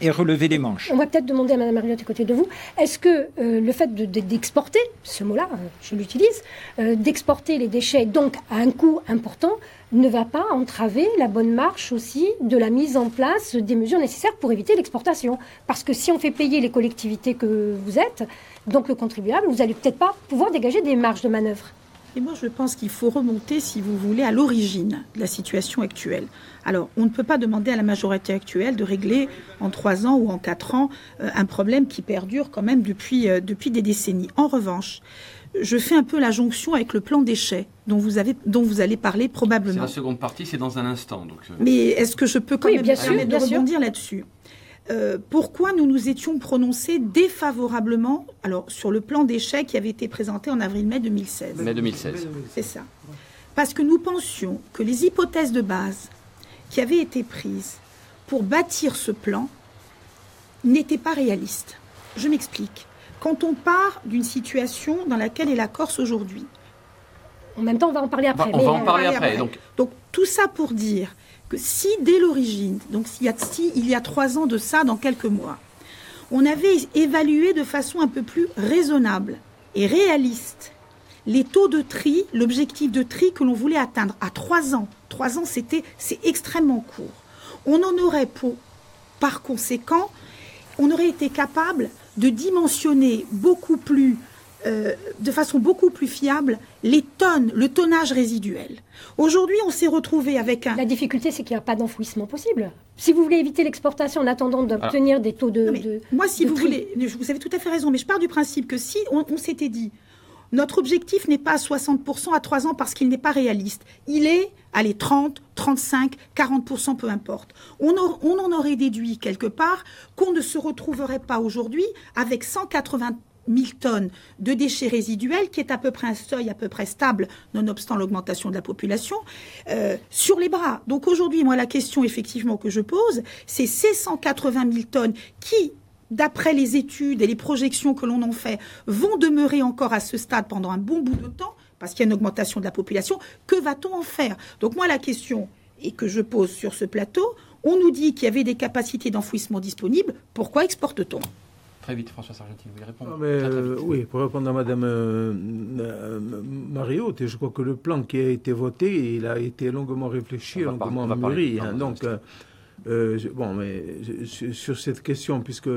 et relever les manches. On va peut-être demander à Mme Mariotte à côté de vous, est-ce que euh, le fait d'exporter, ce mot-là, euh, je l'utilise, euh, d'exporter les déchets donc à un coût important, ne va pas entraver la bonne marche aussi de la mise en place des mesures nécessaires pour éviter l'exportation? Parce que si on fait payer les collectivités que vous êtes, donc le contribuable, vous n'allez peut-être pas pouvoir dégager des marges de manœuvre. Et moi, je pense qu'il faut remonter, si vous voulez, à l'origine de la situation actuelle. Alors, on ne peut pas demander à la majorité actuelle de régler en trois ans ou en quatre ans euh, un problème qui perdure quand même depuis, euh, depuis des décennies. En revanche, je fais un peu la jonction avec le plan déchets dont vous, avez, dont vous allez parler probablement. C'est la seconde partie, c'est dans un instant. Donc euh. Mais est-ce que je peux quand même bien sûr, de rebondir là-dessus? Euh, pourquoi nous nous étions prononcés défavorablement alors, sur le plan d'échec qui avait été présenté en avril-mai 2016. Mai 2016. C'est ça. Parce que nous pensions que les hypothèses de base qui avaient été prises pour bâtir ce plan n'étaient pas réalistes. Je m'explique. Quand on part d'une situation dans laquelle est la Corse aujourd'hui, En même temps, on va en parler après. on va en parler après. Donc... donc tout ça pour dire si dès l'origine, donc s'il y, il y a trois ans de ça, dans quelques mois, on avait évalué de façon un peu plus raisonnable et réaliste les taux de tri, l'objectif de tri que l'on voulait atteindre à trois ans. Trois ans, c'était, c'est extrêmement court. On en aurait par conséquent, on aurait été capable de dimensionner beaucoup plus euh, de façon beaucoup plus fiable les tonnes, le tonnage résiduel. Aujourd'hui, on s'est retrouvé avec un. La difficulté, c'est qu'il n'y a pas d'enfouissement possible. Si vous voulez éviter l'exportation en attendant d'obtenir des taux de, Moi, si vous voulez, vous avez tout à fait raison, mais je pars du principe que si on, s'était dit. Notre objectif n'est pas à 60% à 3 ans parce qu'il n'est pas réaliste. Il est, allez, 30, 35, 40%, peu importe. On, on en aurait déduit quelque part qu'on ne se retrouverait pas aujourd'hui avec 180 1000 tonnes de déchets résiduels, qui est à peu près un seuil à peu près stable, nonobstant l'augmentation de la population, euh, sur les bras. Donc aujourd'hui, moi, la question effectivement que je pose, c'est ces 180 000 tonnes qui, d'après les études et les projections que l'on en fait, vont demeurer encore à ce stade pendant un bon bout de temps, parce qu'il y a une augmentation de la population, que va-t-on en faire? Donc moi, la question que je pose sur ce plateau, on nous dit qu'il y avait des capacités d'enfouissement disponibles, pourquoi exporte-t-on? Très vite, François Sargentini, vous répondre. Euh, oui, pour répondre à Madame euh, euh je crois que le plan qui a été voté, il a été longuement réfléchi, longuement mûri. Hein, donc, euh, bon, mais sur cette question, puisque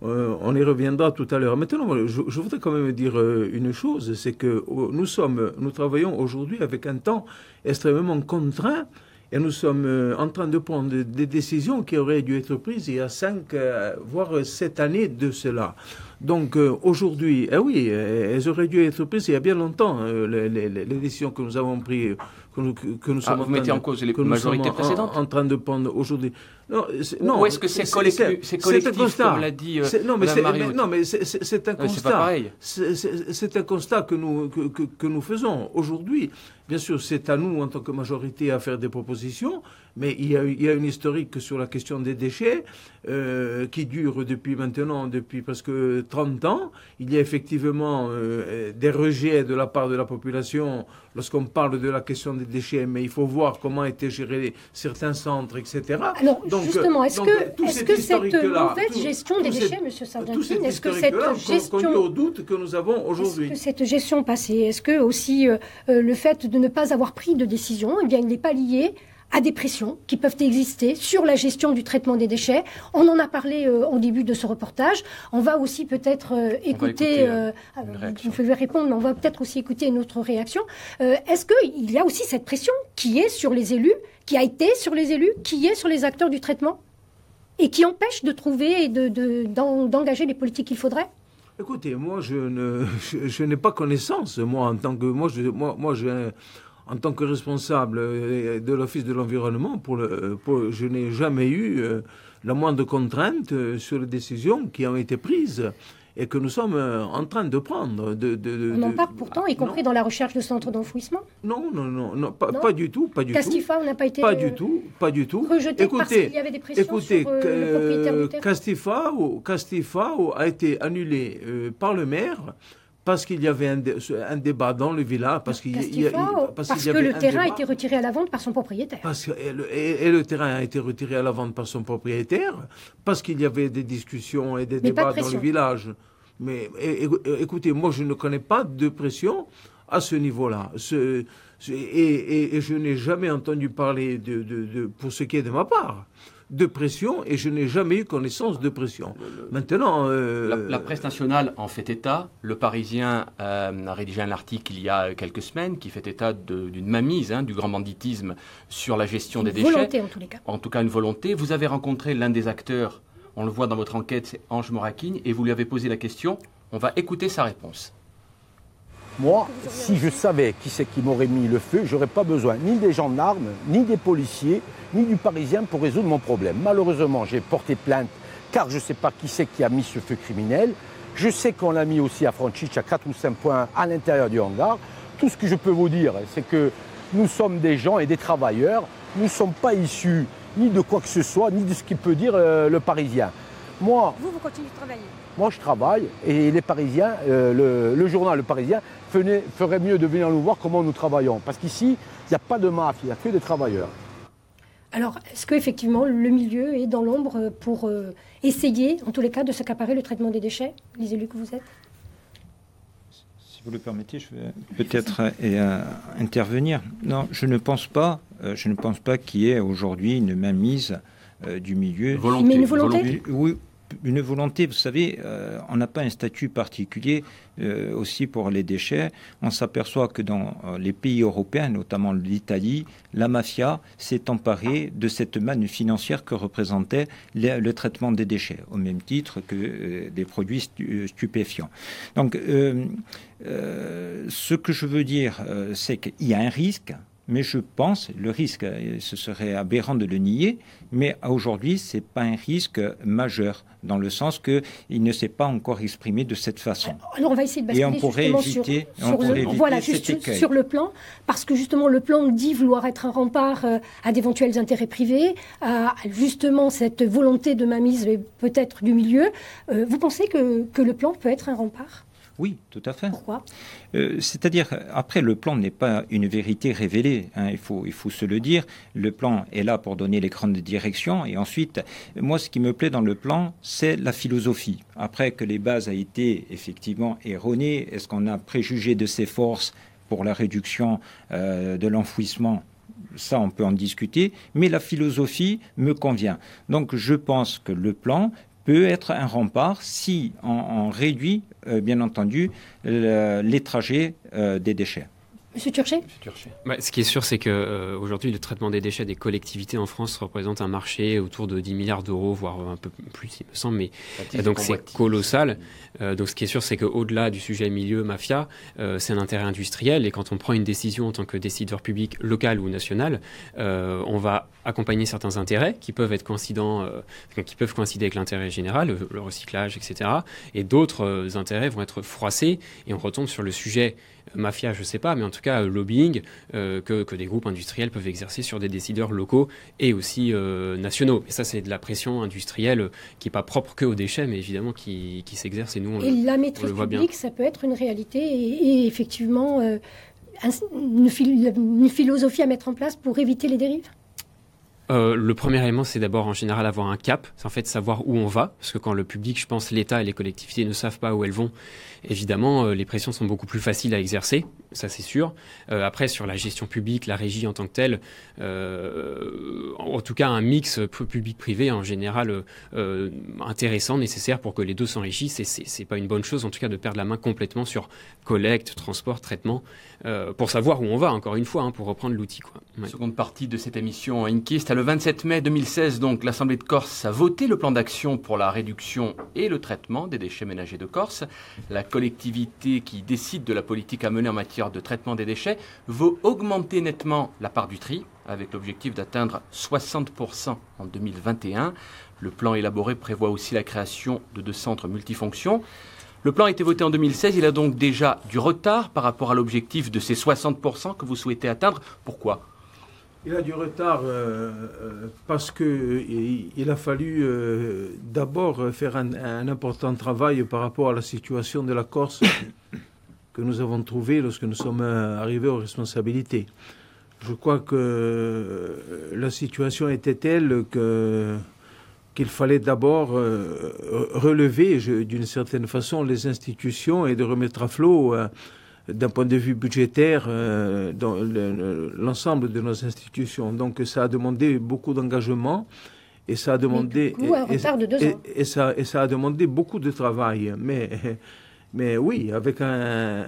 on y reviendra tout à l'heure. Maintenant, je, je, voudrais quand même dire une chose, c'est que oh, nous sommes, nous travaillons aujourd'hui avec un temps extrêmement contraint et nous sommes euh, en train de prendre des décisions qui auraient dû être prises il y a cinq, euh, voire sept années de cela. Donc euh, aujourd'hui, eh oui, elles auraient dû être prises il y a bien longtemps, les, décisions que nous avons prises, que nous, que nous ah, sommes en, en cause les majorités précédentes en, train de prendre aujourd'hui. Non, non, Ou est-ce que c'est collectif, c'est collectif comme l'a dit non, mais non, mais c'est un constat. C'est un constat que nous, que, que nous faisons aujourd'hui. Bien sûr, c'est à nous, en tant que majorité, à faire des propositions, mais il y a, il y a une historique sur la question des déchets euh, qui dure depuis maintenant, depuis presque 30 ans. Il y a effectivement euh, des rejets de la part de la population lorsqu'on parle de la question des déchets, mais il faut voir comment étaient gérés certains centres, etc. Alors, donc, justement, est-ce que, est que cette mauvaise gestion des déchets, M. Sargentine, est-ce que cette gestion... au doute que nous avons aujourd'hui. Est-ce que cette gestion passée, est-ce que aussi euh, le fait de ne pas avoir pris de décision, eh bien, il n'est pas lié à des pressions qui peuvent exister sur la gestion du traitement des déchets. On en a parlé euh, au début de ce reportage. On va aussi peut-être euh, écouter, euh, vous pouvez répondre, mais on va peut-être aussi écouter une autre réaction. Est-ce qu'il y a aussi cette pression qui est sur les élus, qui a été sur les élus, qui est sur les acteurs du traitement et qui empêche de trouver et d'engager de, les politiques qu'il faudrait? Écoutez, moi, je, ne, je, n'ai pas connaissance, moi, en tant que. Moi, je, moi, moi j'ai en tant que responsable euh, de l'Office de l'environnement, pour, je n'ai jamais eu euh, la moindre contrainte euh, sur les décisions qui ont été prises et que nous sommes en train de prendre. De, on en parle pourtant, y compris dans la recherche de centres d'enfouissement non, non, non, non, pas, pas, du tout, pas du Castifa, on n'a pas été pas du tout, pas du tout. rejeté écoutez, parce qu'il y avait des pressions écoutez, sur le propriétaire. Castifa, Castifa a été annulé par le maire parce qu'il y avait un, débat dans le village, parce, qu'il y, parce, que le terrain a été retiré à la vente par son propriétaire. Parce que, et, le, terrain a été retiré à la vente par son propriétaire, parce qu'il y avait des discussions et des débats dans le village. Mais écoutez, moi je ne connais pas de pression à ce niveau-là. et, je n'ai jamais entendu parler de, de, pour ce qui est de ma part de pression et je n'ai jamais eu connaissance de pression. Maintenant. Euh, la, presse nationale en fait état. Le Parisien euh, a rédigé un article il y a quelques semaines qui fait état d'une mamise hein, du grand banditisme sur la gestion des déchets. Une volonté en tous les cas. En tout cas, une volonté. Vous avez rencontré l'un des acteurs, on le voit dans votre enquête, c'est Ange Moraquigne, et vous lui avez posé la question. On va écouter sa réponse. Moi, si je savais qui c'est qui m'aurait mis le feu, j'aurais pas besoin ni des gendarmes, ni des policiers, ni du Parisien pour résoudre mon problème. Malheureusement, j'ai porté plainte car je ne sais pas qui c'est qui a mis ce feu criminel. Je sais qu'on l'a mis aussi à Franchich à 4 ou 5 points à l'intérieur du hangar. Tout ce que je peux vous dire, c'est que nous sommes des gens et des travailleurs. Nous ne sommes pas issus ni de quoi que ce soit, ni de ce qu'il peut dire euh, le Parisien. Moi, Vous, vous continuez de travailler. moi, je travaille et les Parisiens, euh, le, le journal Le Parisien, ferait, ferait mieux de venir nous voir comment nous travaillons. Parce qu'ici, il n'y a pas de mafia, il n'y a que des travailleurs. Alors, est-ce qu'effectivement, le milieu est dans l'ombre pour euh, essayer, en tous les cas, de s'accaparer le traitement des déchets, les élus que vous êtes? Si vous le permettez, je vais peut-être euh, euh, intervenir. Non, je ne pense pas, euh, je ne pense pas qu'il y ait aujourd'hui une mainmise euh, du milieu. Volonté. Mais une volonté Oui, une volonté. Vous savez, euh, on n'a pas un statut particulier euh, aussi pour les déchets. On s'aperçoit que dans euh, les pays européens, notamment l'Italie, la mafia s'est emparée de cette manne financière que représentait le, traitement des déchets, au même titre que des produits stu- stupéfiants. Donc, ce que je veux dire, c'est qu'il y a un risque. Mais je pense, le risque, euh, ce serait aberrant de le nier, mais aujourd'hui, ce n'est pas un risque majeur, dans le sens qu'il ne s'est pas encore exprimé de cette façon. Alors, on va essayer de Et on basculer pourrait éviter- sur, on sur pourrait le, éviter voilà, cet juste sur le plan, parce que justement, le plan dit vouloir être un rempart euh, à d'éventuels intérêts privés, à justement cette volonté de mainmise euh, peut-être du milieu. Euh, vous pensez que, que le plan peut être un rempart? Oui, tout à fait. Pourquoi? Euh, C'est-à-dire, après, le plan n'est pas une vérité révélée, hein, il, faut, il faut se le dire. Le plan est là pour donner les grandes directions. Et ensuite, moi, ce qui me plaît dans le plan, c'est la philosophie. Après que les bases aient été effectivement erronées, est-ce qu'on a préjugé de ses forces pour la réduction euh, de l'enfouissement? Ça, on peut en discuter, mais la philosophie me convient. Donc, je pense que le plan peut être un rempart si on, réduit, euh, bien entendu, le- les trajets euh, des déchets. Monsieur Turchet Bah, ce qui est sûr, c'est que euh, aujourd'hui, le traitement des déchets des collectivités en France représente un marché autour de 10 milliards d'euros, voire un peu plus, il me semble. Mais euh, donc c'est colossal. Euh, donc ce qui est sûr, c'est qu'au-delà du sujet milieu mafia, euh, c'est un intérêt industriel. Et quand on prend une décision en tant que décideur public local ou national, euh, on va accompagner certains intérêts qui peuvent être coïncidents, euh, qui peuvent coïncider avec l'intérêt général, le, le recyclage, etc. Et d'autres euh, intérêts vont être froissés. Et on retombe sur le sujet mafia, je sais pas, mais en tout cas euh, lobbying euh, que, que des groupes industriels peuvent exercer sur des décideurs locaux et aussi euh, nationaux. Et ça, c'est de la pression industrielle qui n'est pas propre que aux déchets, mais évidemment qui, qui s'exerce et nous, on, Et le, la on maîtrise le voit bien. publique, ça peut être une réalité et, et effectivement euh, un- une, phil- une philosophie à mettre en place pour éviter les dérives? Euh, le premier élément, c'est d'abord en général avoir un cap, c'est en fait savoir où on va, parce que quand le public, je pense, l'État et les collectivités ne savent pas où elles vont, évidemment, euh, les pressions sont beaucoup plus faciles à exercer, ça c'est sûr. Euh, après, sur la gestion publique, la régie en tant que telle, euh, en tout cas un mix pu- public-privé en général euh, euh, intéressant, nécessaire pour que les deux s'enrichissent, et c'est pas une bonne chose, en tout cas, de perdre la main complètement sur collecte, transport, traitement, pour savoir où on va, encore une fois, hein, pour reprendre l'outil. Ouais. Seconde partie de cette émission Inkist. Le 27 mai 2016, donc, l'Assemblée de Corse a voté le plan d'action pour la réduction et le traitement des déchets ménagers de Corse. La collectivité qui décide de la politique à mener en matière de traitement des déchets veut augmenter nettement la part du tri, avec l'objectif d'atteindre 60% en 2021. Le plan élaboré prévoit aussi la création de deux centres multifonctions. Le plan a été voté en 2016, il a donc déjà du retard par rapport à l'objectif de ces 60% que vous souhaitez atteindre. Pourquoi? Il a du retard euh, euh, parce que euh, il, a fallu d'abord faire un important travail par rapport à la situation de la Corse que nous avons trouvée lorsque nous sommes euh, arrivés aux responsabilités. Je crois que euh, la situation était telle que qu'il fallait d'abord euh, relever d'une certaine façon les institutions et de remettre à flot euh, d'un point de vue budgétaire euh, le- l'ensemble de nos institutions. Donc ça a demandé beaucoup d'engagement et ça a demandé coup, de et ça, et ça a demandé beaucoup de travail. Mais, mais oui, avec un,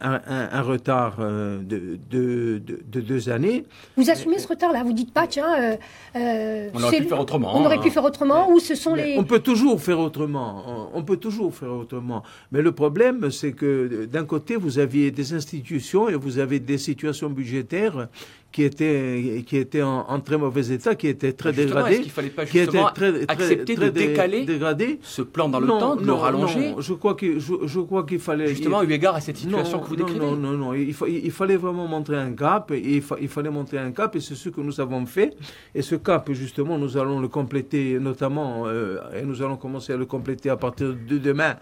un, un- un retard euh, de, de, de- de deux années. Vous assumez ce retard-là Vous dites pas, tiens, euh, euh, On aurait pu faire autrement, On aurait hein. pu faire autrement, ou ce sont Mais les. On peut toujours faire autrement. On on peut toujours faire autrement. Mais le problème, c'est que d'un côté, vous aviez des institutions et vous avez des situations budgétaires qui était, qui était en, très mauvais état, qui était très dégradé. Est-ce qu'il fallait pas justement accepter de décaler dégradé. ce plan dans le temps, de le rallonger Je crois qu'il je, crois qu'il fallait... Justement, eu égard à cette situation que vous décrivez Non, non, non, il, il, fallait vraiment montrer un cap, et il, il fallait montrer un cap, et c'est ce que nous avons fait. Et ce cap, justement, nous allons le compléter notamment, euh, et nous allons commencer à le compléter à partir de demain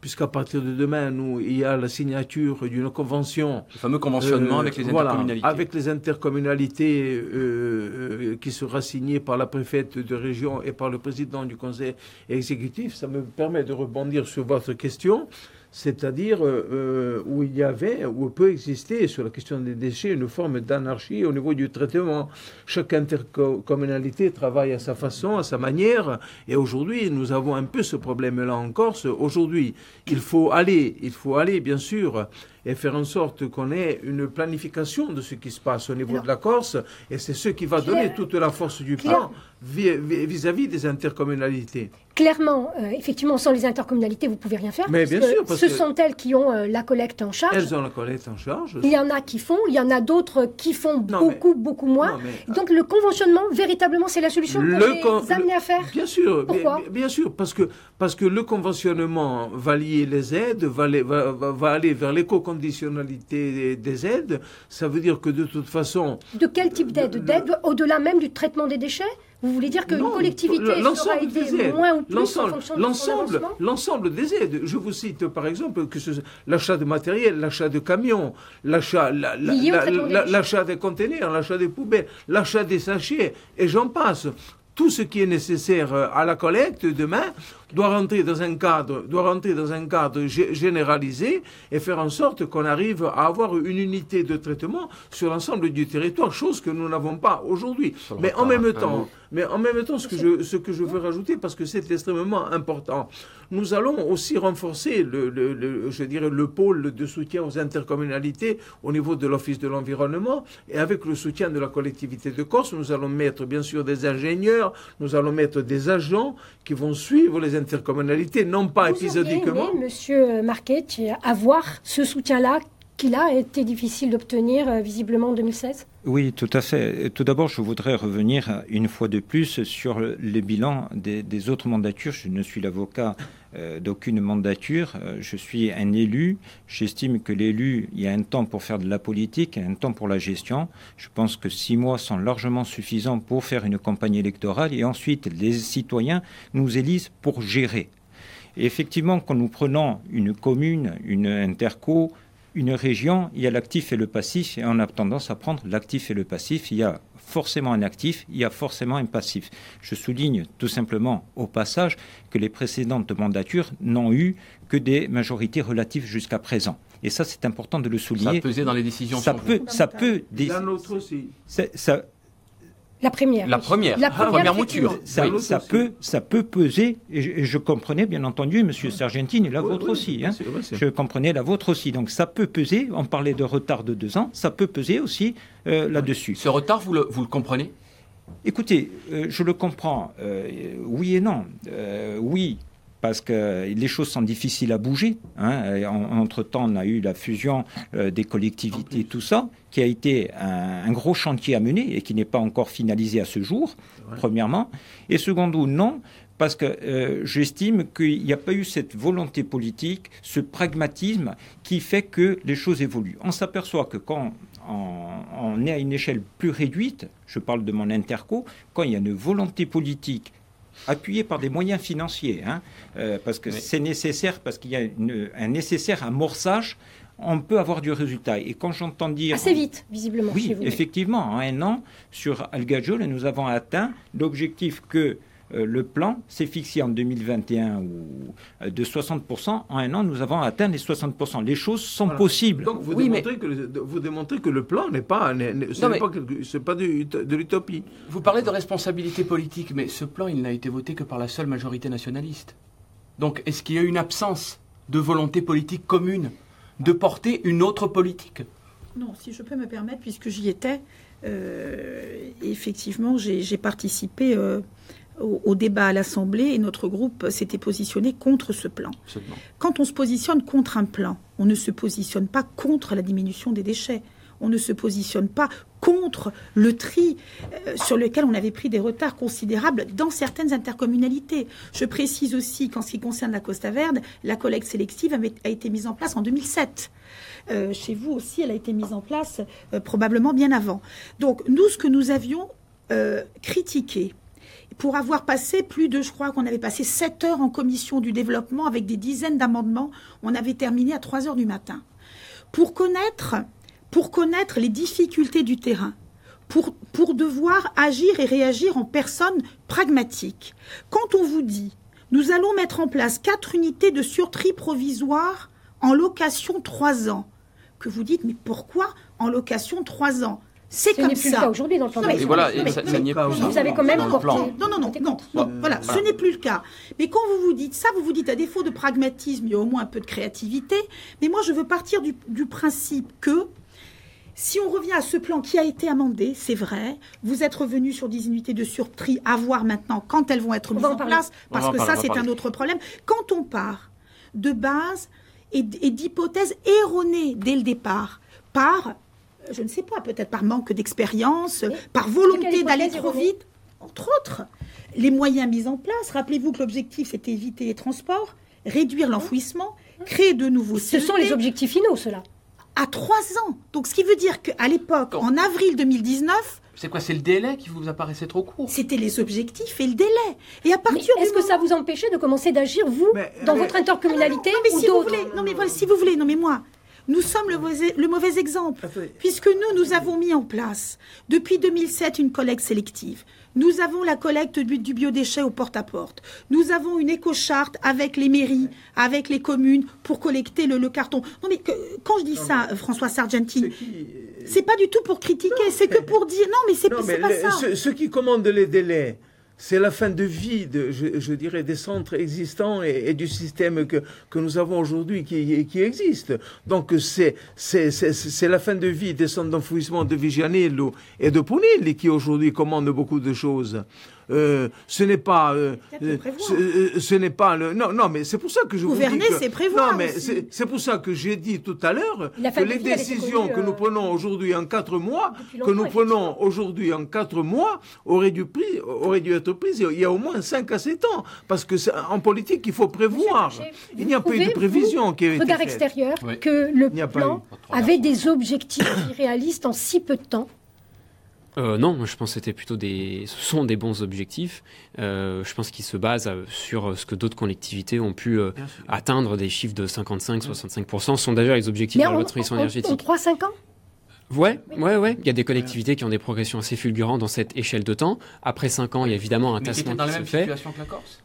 puisqu'à partir de demain, nous, il y a la signature d'une convention. Le fameux conventionnement euh, avec les intercommunalités. avec les intercommunalités euh, euh, qui sera signé par la préfète de région et par le président du conseil exécutif. Ça me permet de rebondir sur votre question c'est-à-dire euh, où il y avait, où peut exister sur la question des déchets une forme d'anarchie au niveau du traitement. Chaque intercommunalité travaille à sa façon, à sa manière, et aujourd'hui nous avons un peu ce problème-là en Corse. Aujourd'hui, il faut aller, il faut aller bien sûr et faire en sorte qu'on ait une planification de ce qui se passe au niveau de la Corse, et c'est ce qui va donner toute la force du plan vis-à-vis des intercommunalités. Clairement, euh, effectivement, sans les intercommunalités, vous ne pouvez rien faire. Mais bien sûr, parce ce sont elles qui ont euh, la collecte en charge. Elles ont la collecte en charge. Il y en a qui font, il y en a d'autres qui font beaucoup, beaucoup moins. Donc le conventionnement, véritablement, c'est la solution pour les amener à faire. Bien sûr, Pourquoi bien, sûr, parce que, parce que le conventionnement va lier les aides, va, va, va aller vers l'éco-conditionnalité des aides. Ça veut dire que de toute façon... De quel type d'aide? D'aide au-delà même du traitement des déchets? Vous voulez dire qu'une collectivité sera aidée moins ou plus en fonction de l'ensemble, l'ensemble des aides. Je vous cite par exemple que l'achat de matériel, l'achat de camions, l'achat l'achat des conteneurs, l'achat des poubelles, l'achat des sachets, et j'en passe. Tout ce qui est nécessaire à la collecte demain doit rentrer dans un cadre, doit rentrer dans un cadre généralisé et faire en sorte qu'on arrive à avoir une unité de traitement sur l'ensemble du territoire, chose que nous n'avons pas aujourd'hui. Mais en même temps, mais en même temps, ce que je, ce que je veux rajouter, parce que c'est extrêmement important, nous allons aussi renforcer le, le, je dirais, le pôle de soutien aux intercommunalités au niveau de l'Office de l'environnement. Et avec le soutien de la collectivité de Corse, nous allons mettre bien sûr des ingénieurs, nous allons mettre des agents qui vont suivre les intercommunalités, non pas épisodiquement. Monsieur Marquet, avoir ce soutien-là qu'il a été difficile d'obtenir euh, visiblement en 2016 Oui, tout à fait. Tout d'abord, je voudrais revenir une fois de plus sur le bilan des, autres mandatures. Je ne suis l'avocat euh, d'aucune mandature. Euh, je suis un élu. J'estime que l'élu, il y a un temps pour faire de la politique, un temps pour la gestion. Je pense que six mois sont largement suffisants pour faire une campagne électorale et ensuite les citoyens nous élisent pour gérer. Et effectivement, quand nous prenons une commune, une interco, une région, il y a l'actif et le passif, et on a tendance à prendre l'actif et le passif. Il y a forcément un actif, il y a forcément un passif. Je souligne tout simplement au passage que les précédentes mandatures n'ont eu que des majorités relatives jusqu'à présent. Et ça, c'est important de le souligner. Ça peut dans les décisions. Ça peut, ça peut. Ça, la première. La première. La première, mouture. Ça, peut, ça peut peser. Et je, comprenais bien entendu, Monsieur Sergentine, la vôtre aussi. Hein. Je comprenais la vôtre aussi. Donc ça peut peser. On parlait de retard de deux ans. Ça peut peser aussi euh, là-dessus. Ce retard, vous le, vous le comprenez? Écoutez, euh, je le comprends. Euh, oui et non. oui, parce que les choses sont difficiles à bouger. Hein. entre-temps, on a eu la fusion euh, des collectivités, tout ça, qui a été un, gros chantier à mener et qui n'est pas encore finalisé à ce jour, premièrement. Et secondo, non, parce que euh, j'estime qu'il n'y a pas eu cette volonté politique, ce pragmatisme qui fait que les choses évoluent. On s'aperçoit que quand on est à une échelle plus réduite, je parle de mon interco, quand il y a une volonté politique appuyé par des moyens financiers, hein, euh, parce que c'est nécessaire, parce qu'il y a un nécessaire amorçage on peut avoir du résultat. Et quand j'entends dire... Assez vite, visiblement. Oui, effectivement, en un an, sur Algajol, nous avons atteint l'objectif que euh, le plan s'est fixé en 2021 ou, euh, de 60%. En un an, nous avons atteint les 60%. Les choses sont possibles. Donc vous, démontrez que, vous démontrez que le plan n'est pas, ce pas, de, l'utopie. Vous parlez de responsabilité politique, mais ce plan, il n'a été voté que par la seule majorité nationaliste. Donc est-ce qu'il y a une absence de volonté politique commune de porter une autre politique? Non, si je peux me permettre, puisque j'y étais, euh, effectivement, j'ai participé au, débat à l'Assemblée et notre groupe s'était positionné contre ce plan. Quand on se positionne contre un plan, on ne se positionne pas contre la diminution des déchets. on ne se positionne pas contre le tri euh, sur lequel on avait pris des retards considérables dans certaines intercommunalités. Je précise aussi qu'en ce qui concerne la Costa Verde, la collecte sélective a été mise en place en 2007. Euh, chez vous aussi, elle a été mise en place euh, probablement bien avant. Donc nous, ce que nous avions critiqué, pour avoir passé plus de, je crois qu'on avait passé 7 heures en commission du développement avec des dizaines d'amendements, on avait terminé à 3 heures du matin. Pour connaître les difficultés du terrain, pour, pour devoir agir et réagir en personne pragmatique. Quand on vous dit, nous allons mettre en place quatre unités de surtri provisoire en location trois ans, que vous dites, mais pourquoi en location trois ans? C'est comme plus ça. le cas aujourd'hui dans le plan Et voilà, et ça, ça n'y est pas Vous avez quand même porté. Non, non, non, non, non, voilà, ce n'est plus le cas. Mais quand vous vous dites ça, vous vous dites à défaut de pragmatisme, il y a au moins un peu de créativité. Mais moi, je veux partir du, du principe que si on revient à ce plan qui a été amendé, c'est vrai, vous êtes revenu sur des unités de surpris à voir maintenant quand elles vont être mises en place, parce que ça, c'est un autre problème. Quand on part de base et d'hypothèses erronées dès le départ, par, je ne sais pas, peut-être par manque d'expérience, par volonté d'aller trop vite, entre autres, les moyens mis en place. Rappelez-vous que l'objectif, c'était éviter les transports, réduire l'enfouissement, créer de nouveaux Ce sont les objectifs finaux, ceux-là à trois ans. Donc, ce qui veut dire qu'à l'époque, en avril 2019, c'est quoi C'est le délai qui vous apparaissait trop court? C'était les objectifs et le délai. Et à partir Est-ce que ça vous empêchait de commencer d'agir, vous, dans votre intercommunalité non, mais ou si vous voulez, Non, mais voilà, si vous voulez, non, mais moi, nous sommes le mauvais, le mauvais exemple, puisque nous, nous avons mis en place, depuis 2007, une collecte sélective. Nous avons la collecte du, du biodéchet au porte-à-porte. Nous avons une éco-charte avec les mairies, avec les communes, pour collecter le, le carton. Non, mais que, quand je dis ça, François Sargentini, c'est pas du tout pour critiquer, c'est que pour dire non, mais c'est pas ça. Ceux, ceux qui commandent les délais, c'est la fin de vie, de, je, je, dirais, des centres existants et, du système que, que nous avons aujourd'hui qui, qui, existe. Donc c'est, la fin de vie des centres d'enfouissement de Vigianello et de Punilli qui aujourd'hui commandent beaucoup de choses. Euh, ce n'est pas, euh, ce, euh, ce n'est pas le, non, non, mais c'est pour ça que je Gouverner, vous dis que, c'est prévoir non, mais c'est pour ça que j'ai dit tout à l'heure que les décisions connue, que nous euh, prenons aujourd'hui en quatre mois, que nous prenons aujourd'hui en quatre mois, auraient dû, pris, auraient dû être prises il y a au moins 5 à 7 ans. Parce que en politique, il faut prévoir. Il n'y a pas eu de prévision vous, qui a été regard faite. extérieur, Oui. que le plan avait des objectifs irréalistes en si peu de temps Euh, non, je pense que c'était plutôt des, ce sont des bons objectifs. Euh, je pense qu'ils se basent euh, sur ce que d'autres collectivités ont pu euh, atteindre des chiffres de 55-65%. Ce sont d'ailleurs les objectifs Mais de la en, loi de transition en- en énergétique. 3-5 ans? Ouais, ouais, ouais. Il y a des collectivités qui ont des progressions assez fulgurantes dans cette échelle de temps. Après 5 ans, il y a évidemment un Mais qui tassement dans qui la se même fait. situation que la Corse?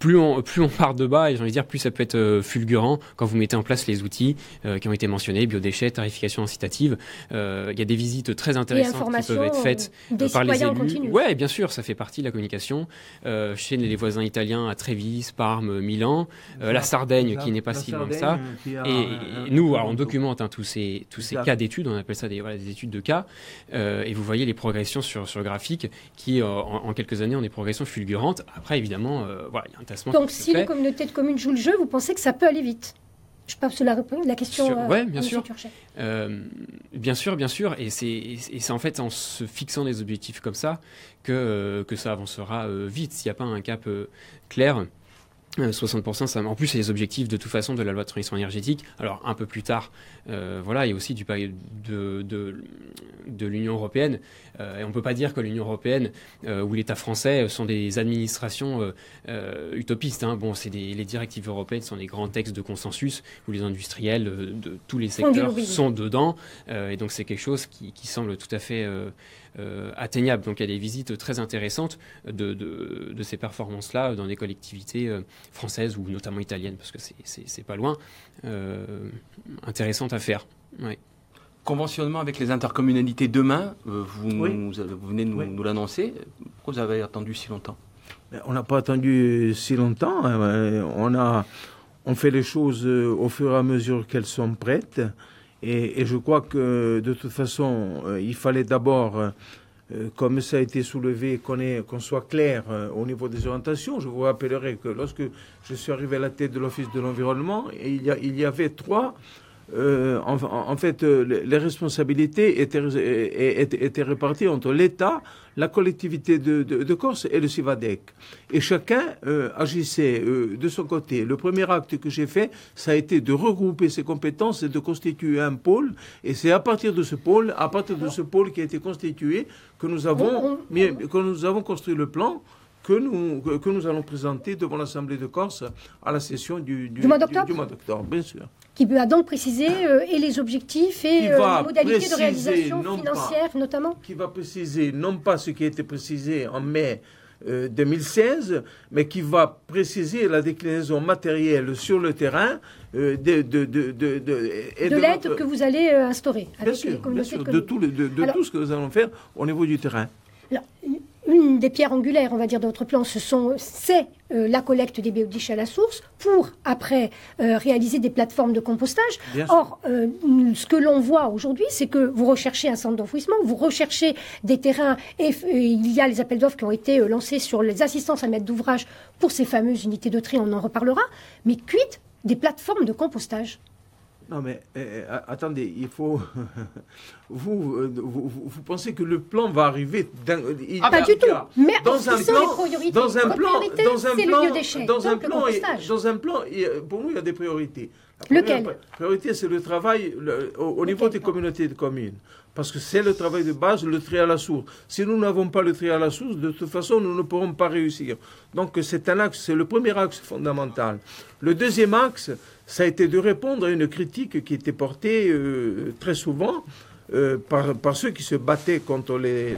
Plus on, plus on part de bas, et j'ai envie de dire, plus ça peut être euh, fulgurant quand vous mettez en place les outils euh, qui ont été mentionnés, biodéchets, tarification incitative. Euh, Il y a des visites très intéressantes qui peuvent être faites des par les élus. Ouais, bien sûr, ça fait partie de la communication. Euh, chez les voisins italiens à Trévise, Parme, Milan, euh, la Sardaigne qui n'est pas si loin que ça. Et, nous, alors, on documente hein, tous ces, tous ces Exact. cas d'études, on appelle ça des, voilà, des études de cas, euh, et vous voyez les progressions sur, sur le graphique qui, euh, en, en quelques années, ont des progressions fulgurantes. Après, évidemment, euh, voilà, il y a un Donc si les communautés de communes jouent le jeu, vous pensez que ça peut aller vite? Je passe la, réponse- la question Sur- euh, ouais, à bien sûr. Turchet. Euh, bien sûr, bien sûr. Et c'est, en fait en se fixant des objectifs comme ça que, euh, que ça avancera euh, vite. S'il n'y a pas un cap euh, clair. euh, 60%, ça, en plus, c'est les objectifs de toute façon de la loi de transition énergétique. Alors, un peu plus tard, euh, voilà, a aussi du de, de, de l'Union européenne. Euh, et on ne peut pas dire que l'Union européenne euh, ou l'État français sont des administrations utopistes. hein. Bon, c'est des, les directives européennes sont des grands textes de consensus où les industriels de tous les secteurs sont dedans. Et donc, c'est quelque chose qui, qui semble tout à fait atteignable. Donc, il y a des visites très intéressantes de, de, de ces performances-là dans des collectivités françaises ou notamment italiennes, parce que c'est- pas loin, intéressantes à faire. Conventionnement avec les intercommunalités demain, euh, vous, Oui. nous- vous venez de nous, Oui. nous l'annoncer. Pourquoi vous avez attendu si longtemps Ben, On n'a pas attendu si longtemps. hein, ouais. On, a, on fait les choses euh, au fur et à mesure qu'elles sont prêtes. Et, et je crois que de toute façon, euh, il fallait d'abord, euh, euh, comme ça a été soulevé, qu'on soit clair euh, au niveau des orientations. Je vous rappellerai que lorsque je suis arrivé à la tête de l'Office de l'environnement, il y avait trois euh, en, fait, euh, les responsabilités étaient, étaient, réparties entre l'État, la collectivité de, Corse et le CIVADEC. Et chacun euh, agissait de son côté. Le premier acte que j'ai fait, ça a été de regrouper ses compétences et de constituer un pôle. Et c'est à partir de ce pôle, à partir de ce pôle qui a été constitué, que nous avons, que nous avons construit le plan que nous, que nous allons présenter devant l'Assemblée de Corse à la session du, du, mois d'octobre, bien sûr qui a donc préciser euh, et les objectifs et euh, les modalités de réalisation financière notamment Qui va préciser non pas ce qui a été précisé en mai 2016, euh, mais qui va préciser la déclinaison matérielle sur le terrain de, de, de, de, de l'aide que vous allez instaurer avec bien sûr, bien sûr, de, tout, de, tout ce que nous allons faire au niveau du terrain. Alors, une des pierres angulaires, on va dire, de notre plan, ce sont, c'est euh, la collecte des biodéchets à la source pour après euh, réaliser des plateformes de compostage. Or, euh, ce que l'on voit aujourd'hui, c'est que vous recherchez un centre d'enfouissement, vous recherchez des terrains et, il y a les appels d'offres qui ont été lancés sur les assistances à maître d'ouvrage pour ces fameuses unités de tri, on en reparlera. Mais cuite des plateformes de compostage. Non, mais eh, eh, attendez, il faut. vous, euh, vous, vous, pensez que le plan va arriver dans, ah, Pas du tout. Mais dans un plan, dans un plan, dans un plan, dans un plan, dans un plan, pour nous, il y a des priorités. La Lequel priorité, c'est le travail au, niveau des communautés de communes. Parce que c'est le travail de base, le tri à la source. Si nous n'avons pas le tri à la source, de toute façon, nous ne pourrons pas réussir. Donc c'est un axe, c'est le premier axe fondamental. Le deuxième axe, ça a été de répondre à une critique qui était portée euh, très souvent euh, par, ceux qui se battaient contre les,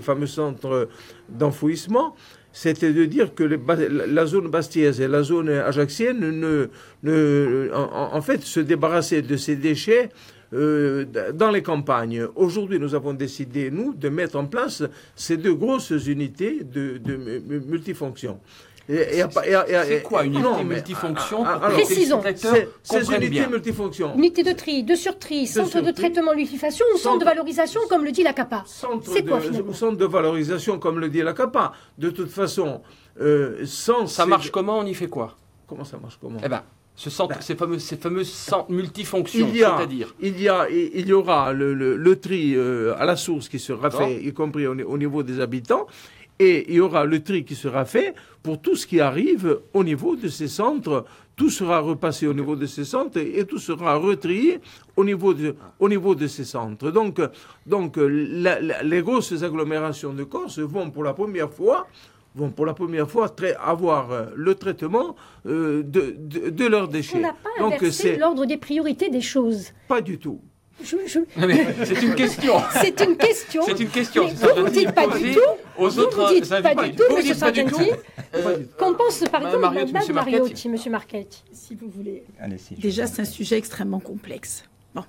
fameux centres d'enfouissement, c'était de dire que la zone bastiaise et la zone ajaxienne ne, ne en, fait se débarrassaient de ces déchets euh, dans les campagnes. Aujourd'hui, nous avons décidé, nous, de mettre en place ces deux grosses unités de, de multifonctions. C'est quoi une unité multifonction ah, ah, Précisons. C'est une unité multifonction. Unité de tri, de surtri, centre de traitement liquéfaction ou centre de valorisation, comme le dit la CAPA C'est quoi finalement Centre de valorisation, comme le dit la CAPA. De toute façon, euh, sans. Ça marche comment On y fait quoi? Comment ça marche comment? Eh ben, ce centre, ben, ces fameux, ces fameuses centres multifonctions, c'est-à-dire il y a, il y aura le, le, tri euh, à la source qui sera fait, y compris au, niveau des habitants, et il y aura le tri qui sera fait pour tout ce qui arrive au niveau de ces centres. Tout sera repassé au niveau de ces centres et, tout sera retrié au niveau de, au niveau de ces centres. Donc, donc les grosses agglomérations de Corse vont pour la première fois vont pour la première fois avoir euh, le traitement euh, de, de, leurs déchets. On n'a pas inversé l'ordre des priorités des choses. Pas du tout. C'est une question. C'est une question. C'est une question. vous ne dites pas du tout. Aux autres vous dites pas du tout, M. Sargenti. Qu'en pense par exemple Mme Mariotti, M. Marchetti Si vous voulez. Déjà, c'est un sujet extrêmement complexe. Bon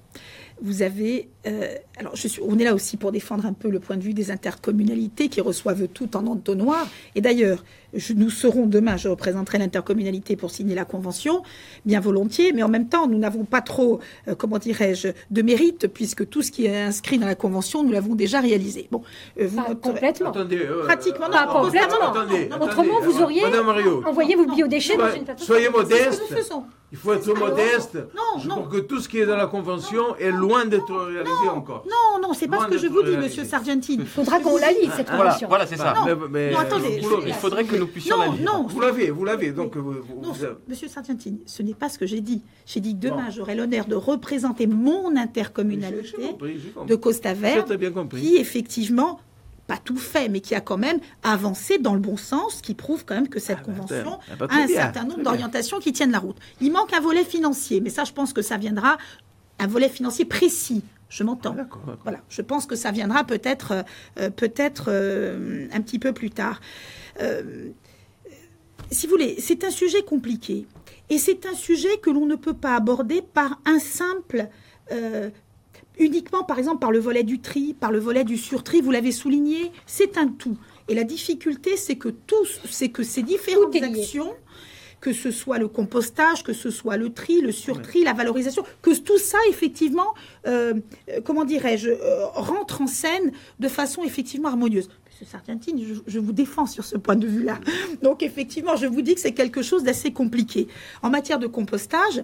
vous avez. Euh, alors, je suis, on est là aussi pour défendre un peu le point de vue des intercommunalités qui reçoivent tout en entonnoir. Et d'ailleurs, nous serons demain, je représenterai l'intercommunalité pour signer la convention, bien volontiers, mais en même temps, nous n'avons pas trop, euh, comment dirais-je, de mérite, puisque tout ce qui est inscrit dans la convention, nous l'avons déjà réalisé. Bon, euh, vous pas complètement. Pratiquement, pas complètement. Autrement, vous auriez envoyé vos biodéchets dans une plateforme. Soyez modeste. Il faut être modeste non, non. pour que tout ce qui est dans la convention est loin d'être réalisé encore. Non, non, c'est pas ce que je vous dis, monsieur Sargentini. Il faudra qu'on la lise, cette convention. Voilà, c'est ça. Mais, attendez. Il faudrait que nous puissions la lire. Non, vous l'avez, vous l'avez. Donc, non, monsieur Sargentini, ce n'est pas ce que j'ai dit. J'ai dit que demain, j'aurai l'honneur de représenter mon intercommunalité de Costa Verde, qui effectivement pas tout fait, mais qui a quand même avancé dans le bon sens, qui prouve quand même que cette ah, bah, convention a un certain nombre d'orientations qui tiennent la route. Il manque un volet financier, mais ça, je pense que ça viendra, un volet financier précis. Je m'entends. Ah, voilà. Je pense que ça viendra peut-être, euh, peut-être euh, un petit peu plus tard. Euh, si vous voulez, c'est un sujet compliqué. Et c'est un sujet que l'on ne peut pas aborder par un simple uniquement, par exemple, par le volet du tri, par le volet du surtri, vous l'avez souligné, c'est un tout. Et la difficulté, c'est que tous, c'est que ces différentes actions, que ce soit le compostage, que ce soit le tri, le surtri, la valorisation, que tout ça, effectivement, euh, euh, comment dirais-je, euh, rentre en scène de façon effectivement harmonieuse. Monsieur Sargentini, je, je, vous défends sur ce point de vue-là. Donc, effectivement, je vous dis que c'est quelque chose d'assez compliqué. En matière de compostage,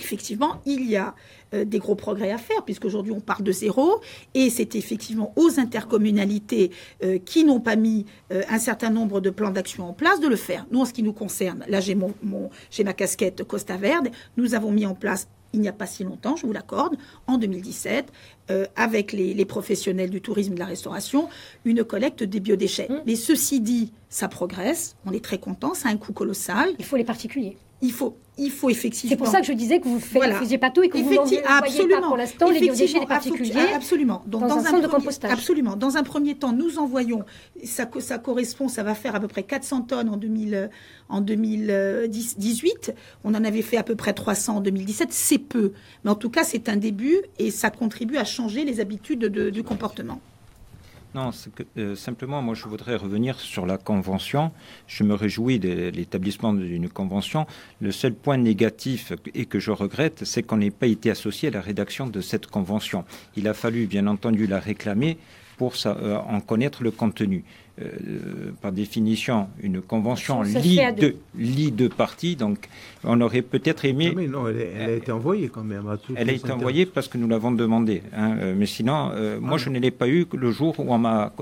effectivement, il y a euh, des gros progrès à faire, puisqu'aujourd'hui on part de zéro, et c'est effectivement aux intercommunalités euh, qui n'ont pas mis euh, un certain nombre de plans d'action en place de le faire. Nous, en ce qui nous concerne, là j'ai, mon, j'ai ma casquette Costa Verde, nous avons mis en place il n'y a pas si longtemps, je vous l'accorde, en 2017, avec les, les, professionnels du tourisme et de la restauration, une collecte des biodéchets. Mmh. Mais ceci dit, ça progresse, on est très content, ça a un coût colossal. Il faut les particuliers il faut, il faut effectivement. C'est pour ça que je disais que vous ne faisiez pas tout et que vous n'envoyez pas pour l'instant les biodéchets des particuliers. Absolument. Donc, dans, un, centre de compostage. Absolument. Dans un premier temps, nous envoyons, ça, ça correspond, ça va faire à peu près 400 tonnes en, 2000, en 2018. On en avait fait à peu près 300 en 2017. C'est peu. Mais en tout cas, c'est un début et ça contribue à changer les habitudes de, du comportement. Non, que, euh, simplement, moi, je voudrais revenir sur la convention. Je me réjouis de l'établissement d'une convention. Le seul point négatif et que je regrette, c'est qu'on n'ait pas été associé à la rédaction de cette convention. Il a fallu, bien entendu, la réclamer pour euh, en connaître le contenu. Euh, par définition, une convention lie deux, lie parties, donc on aurait peut-être aimé... Non, mais non, elle, a été envoyée quand même à Elle a été envoyée parce que nous l'avons demandé. Hein, euh, mais sinon, moi, je ne l'ai pas eu le jour où on m'a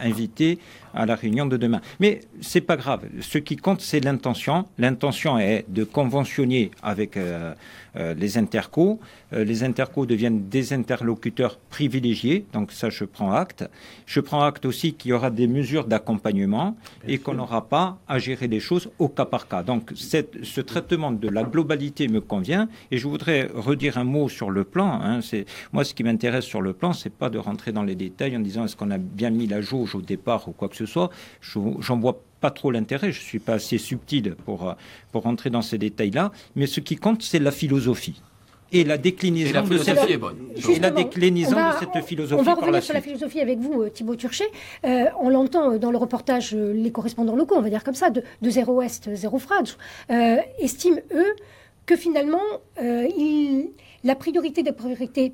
invité à la réunion de demain. Mais c'est pas grave. Ce qui compte, c'est l'intention. L'intention est de conventionner avec euh, les intercos. Euh, les intercos deviennent des interlocuteurs privilégiés, donc ça je prends acte. Je prends acte aussi qu'il y aura des mesures d'accompagnement et qu'on n'aura pas à gérer les choses au cas par cas. Donc ce traitement de la globalité me convient et je voudrais redire un mot sur le plan. Hein. moi ce qui m'intéresse sur le plan, c'est pas de rentrer dans les détails en disant est-ce qu'on a bien mis la jauge au départ ou quoi que ce soit. J'en vois pas trop l'intérêt, je ne suis pas assez subtil pour, pour rentrer dans ces détails-là, mais ce qui compte, c'est la philosophie. Et la déclinaison, de, cette, la déclinaison de cette philosophie. On va revenir sur la philosophie avec vous, euh, Thibaut Turchet. Euh, on l'entend dans le reportage, les correspondants locaux, on va dire comme ça, de, de Zéro Ouest, Zéro Frage, estiment, eux, que finalement, il, la priorité des priorités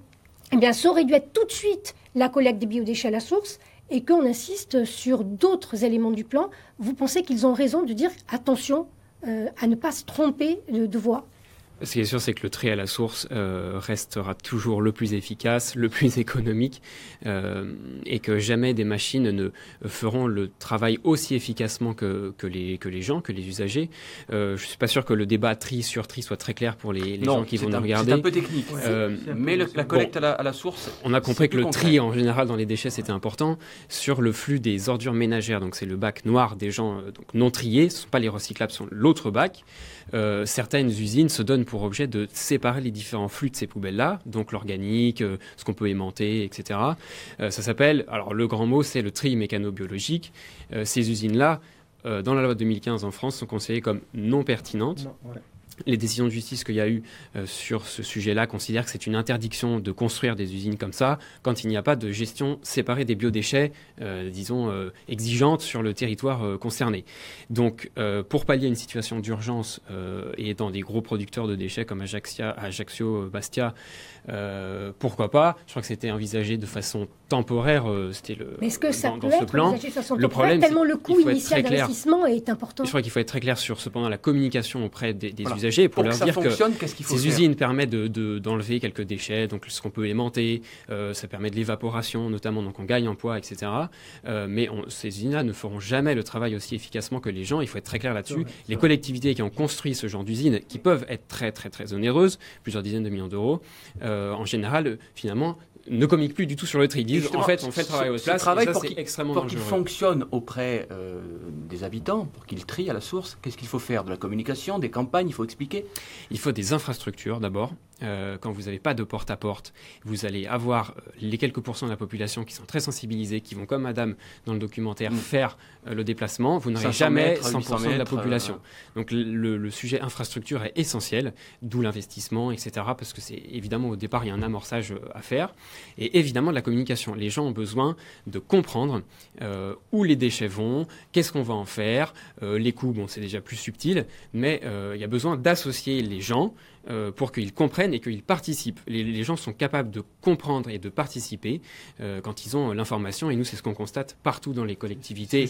eh bien, ça aurait dû être tout de suite la collecte des biodéchets à la source et qu'on insiste sur d'autres éléments du plan, vous pensez qu'ils ont raison de dire attention euh, à ne pas se tromper de voie ce qui est sûr, c'est que le tri à la source euh, restera toujours le plus efficace, le plus économique, euh, et que jamais des machines ne feront le travail aussi efficacement que, que, les, que les gens, que les usagers. Euh, je ne suis pas sûr que le débat tri sur tri soit très clair pour les, les gens qui vont nous regarder. C'est un peu technique, mais la collecte à, la, source. On a compris que le tri en général dans les déchets c'était important. Sur le flux des ordures ménagères, donc c'est le bac noir des gens donc non triés, ce ne sont pas les recyclables, ce sont l'autre bac. Certaines usines se donnent pour objet de séparer les différents flux de ces poubelles-là, donc l'organique, euh, ce qu'on peut aimanter, etc. Euh, ça s'appelle, alors le grand mot, c'est le tri mécano-biologique. ces usines-là, dans la loi de 2015 en France, sont considérées comme non pertinentes les décisions de justice qu'il y a eu euh, sur ce sujet-là considèrent que c'est une interdiction de construire des usines comme ça quand il n'y a pas de gestion séparée des biodéchets, euh, disons, euh, exigeante sur le territoire concerné. Donc, pour pallier une situation d'urgence et dans des gros producteurs de déchets comme Ajaccio, Bastia, pourquoi pas? Je crois que c'était envisagé de façon temporaire. c'était le. Mais est-ce que ça peut être envisagé de façon le problème, tellement le coût initial d'investissement est important Je crois qu'il faut être très clair sur cependant la communication auprès des, des usagers pour, leur dire que ces usines permettent d'enlever de, quelques déchets, donc ce qu'on peut aimanter, euh, ça permet de l'évaporation notamment, donc on gagne en poids, etc. Euh, mais ces usines-là ne feront jamais le travail aussi efficacement que les gens, il faut être très clair là-dessus. Les collectivités qui ont construit ce genre d'usines, qui peuvent être très très très onéreuses, plusieurs dizaines de millions d'euros, euh, en général, finalement, ne communiquent plus du tout sur le tri. Ils disent en fait, on fait le travail au place. Travail pour qu'il fonctionne auprès euh, des habitants, pour qu'il trie à la source, qu'est-ce qu'il faut faire? De la communication, des campagnes, il faut expliquer? Il faut des infrastructures d'abord. Euh, quand vous n'avez pas de porte-à-porte, vous allez avoir euh, les quelques pourcents de la population qui sont très sensibilisés, qui vont, comme madame dans le documentaire, mm. faire le déplacement. Vous n'aurez jamais 100% de la population. Donc le, le, sujet infrastructure est essentiel, d'où l'investissement, etc. Parce que c'est évidemment au départ, il y a un amorçage à faire. Et évidemment de la communication. Les gens ont besoin de comprendre euh, où les déchets vont, qu'est-ce qu'on va en faire. Euh, les coûts, bon, c'est déjà plus subtil, mais euh, il y a besoin d'associer les gens pour qu'ils comprennent et qu'ils participent. Les, gens sont capables de comprendre et de participer quand ils ont l'information. Et nous, c'est ce qu'on constate partout dans les collectivités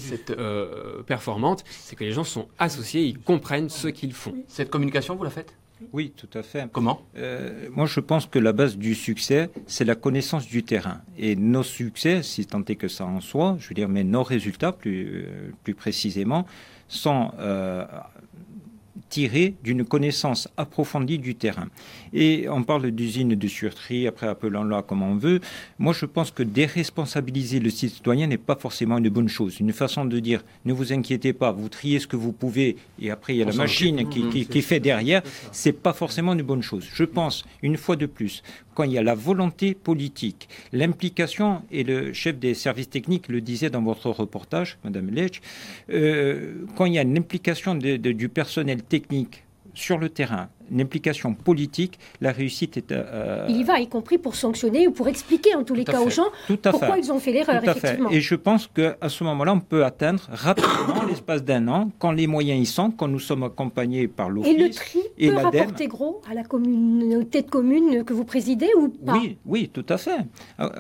performantes, c'est que les gens sont associés, ils comprennent ce qu'ils font. Cette communication, vous la faites? Oui, tout à fait. Comment? Euh, Moi, je pense que la base du succès, c'est la connaissance du terrain. Et nos succès, si tant est que ça en soit, je veux dire, mais nos résultats, plus, euh, plus précisément, sont euh, tiré d'une connaissance approfondie du terrain. Et on parle d'usine de surtrie, après appelons-la comme on veut. Moi, je pense que déresponsabiliser le citoyen n'est pas forcément une bonne chose. Une façon de dire ne vous inquiétez pas, vous triez ce que vous pouvez, et après il y a la machine qui, qui, qui fait derrière, c'est pas forcément une bonne chose. Je pense, une fois de plus, quand il y a la volonté politique, l'implication, et le chef des services techniques le disait dans votre reportage, Madame Lech, euh, quand il y a une implication du personnel technique sur le terrain, une implication politique, la réussite est. Euh, il y va, y compris pour sanctionner ou pour expliquer en tous les cas aux gens pourquoi fait. ils ont fait l'erreur, effectivement. Et je pense qu'à ce moment-là, on peut atteindre rapidement, l'espace d'un an, quand les moyens y sont, quand nous sommes accompagnés par l'Office. Et le tri et peut rapporter gros à la communauté de communes que vous présidez ou pas Oui, oui, tout à fait.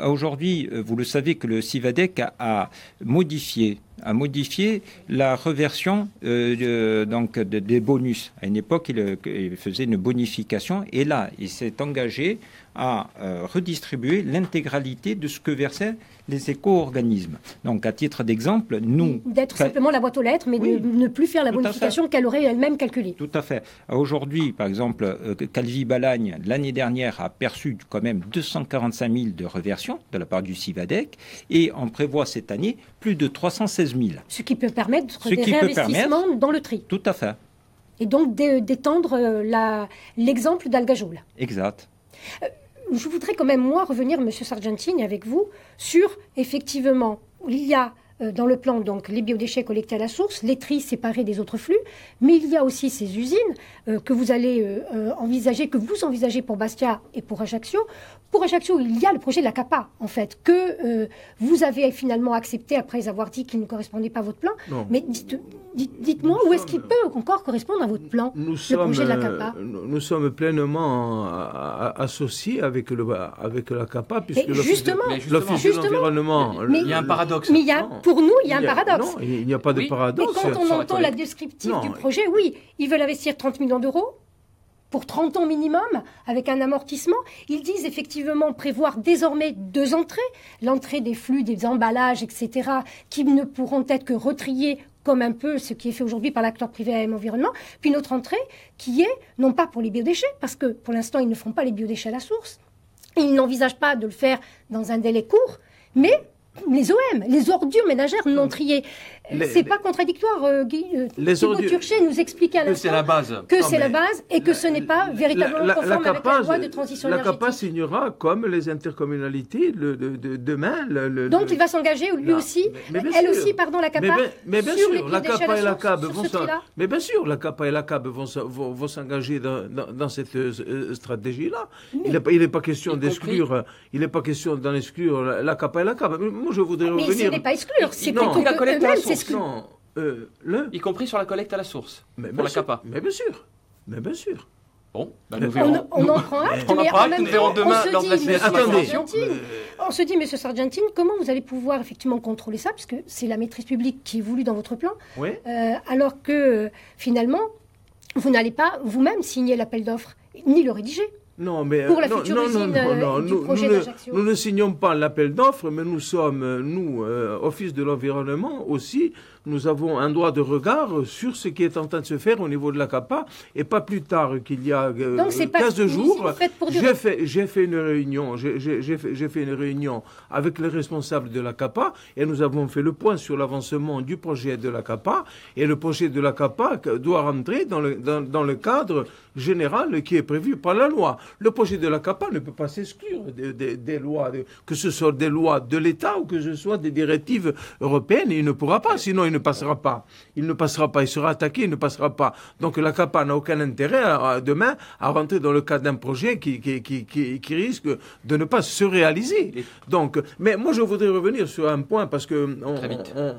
Aujourd'hui, vous le savez que le CIVADEC a, a modifié a modifié la reversion euh, des bonus. À une époque, il, il, faisait une bonification et là, il s'est engagé à euh, redistribuer l'intégralité de ce que versaient les éco-organismes. Donc, à titre d'exemple, nous... D'être simplement la boîte aux lettres, mais oui, de ne plus faire la bonification qu'elle aurait elle-même calculée. Tout à fait. Aujourd'hui, par exemple, euh, Calvi Balagne, l'année dernière, a perçu quand même 245 000 de reversion de la part du CIVADEC, et on prévoit cette année plus de 316 000. Ce qui peut permettre Ce des réinvestissements permettre, dans le tri. Tout à fait. Et donc d'étendre l'exemple d'Algajoul. Exact. Euh, je voudrais quand même, moi, revenir, Monsieur Sargentini, avec vous, sur, effectivement, il y a euh, dans le plan donc les biodéchets collectés à la source, les tris séparés des autres flux, mais il y a aussi ces usines euh, que vous allez euh, envisager, que vous envisagez pour Bastia et pour Ajaccio. Pour Ajaccio, il y a le projet de la CAPA, en fait, que vous avez finalement accepté après avoir dit qu'il ne correspondait pas à votre plan. Non. Mais dites-moi dites où est-ce qu'il peut encore correspondre à votre plan, nous le sommes, projet de la CAPA Nous sommes pleinement associés avec, le, avec la CAPA, puisque l'Office de, de l'environnement... Il y a un paradoxe. Mais il y a, pour nous, il y a un paradoxe. Non, il n'y a pas de oui. paradoxe. Mais quand on entend la descriptive non, du projet, oui, ils veulent investir 30 millions d'euros pour 30 ans minimum, avec un amortissement. Ils disent effectivement prévoir désormais deux entrées, l'entrée des flux, des emballages, etc., qui ne pourront être que retriés comme un peu ce qui est fait aujourd'hui par l'acteur privé AM Environnement, puis une autre entrée qui est, non pas pour les biodéchets, parce que pour l'instant, ils ne font pas les biodéchets à la source, ils n'envisagent pas de le faire dans un délai court, mais les OM, les ordures ménagères non triées. C'est pas contradictoire. Euh, Guy, euh, les ordures... Turchet nous expliquait à que c'est la base. Que c'est la base et que ce n'est pas véritablement la, la, conforme la avec la loi de transition la énergétique. La CAPA signera comme les intercommunalités le, de, de, demain. Le, le, Donc il va s'engager lui Non, aussi, mais- mais elle sûr. aussi, pardon, la CAPA, Mais, bien- mais bien sur les sûr, la CAPA et la CAB vont. Mais bien sûr, la CAPA et la CAB vont, s'en- vont, vont s'engager dans, dans, dans cette euh, stratégie-là. Il n'est pas, question d'exclure. Il n'est pas question d'en exclure la, CAPA et la CAB. Mais Moi, je voudrais Mais revenir. ce n'est pas exclure, c'est plutôt La euh, le. Y compris sur la collecte à la source. Mais pour bien la sûr. CAPA. Mais bien sûr. Mais bien sûr. Bon, Mais nous On, verrons. on Nous- en prend acte, on en mais prend en même nous verrons temps, demain on lors se de la dit, semaine monsieur attendez. Sargentine, on se dit, monsieur Sargentine, comment vous allez pouvoir effectivement contrôler ça, puisque c'est la maîtrise publique qui est voulue dans votre plan, Oui. euh, alors que euh, finalement, vous n'allez pas vous-même signer l'appel d'offres, ni le rédiger. Non, mais Pour la non, future non, usine, non, du nous, projet nous ne, d'Ajaccio. nous ne signons pas l'appel d'offres, mais nous sommes, euh, nous, euh, Office de l'environnement aussi, nous avons un droit de regard sur ce qui est en train de se faire au niveau de la CAPA, et pas plus tard qu'il y a euh, Donc, c'est pas 15 une jours, j'ai fait, fait une réunion, j'ai fait, une réunion avec les responsables de la CAPA, et nous avons fait le point sur l'avancement du projet de la CAPA, et le projet de la CAPA doit rentrer dans le, dans, dans le cadre général qui est prévu par la loi. Le projet de la CAPA ne peut pas s'exclure des, des- des lois, que ce soit des lois de l'État ou que ce soit des directives européennes. Il ne pourra pas, sinon il ne passera pas. Il ne passera pas, il sera attaqué, il ne passera pas. Donc la CAPA n'a aucun intérêt à- demain à rentrer dans le cadre d'un projet qui, qui, qui, qui- qui risque de ne pas se réaliser. Donc, mais moi je voudrais revenir sur un point parce que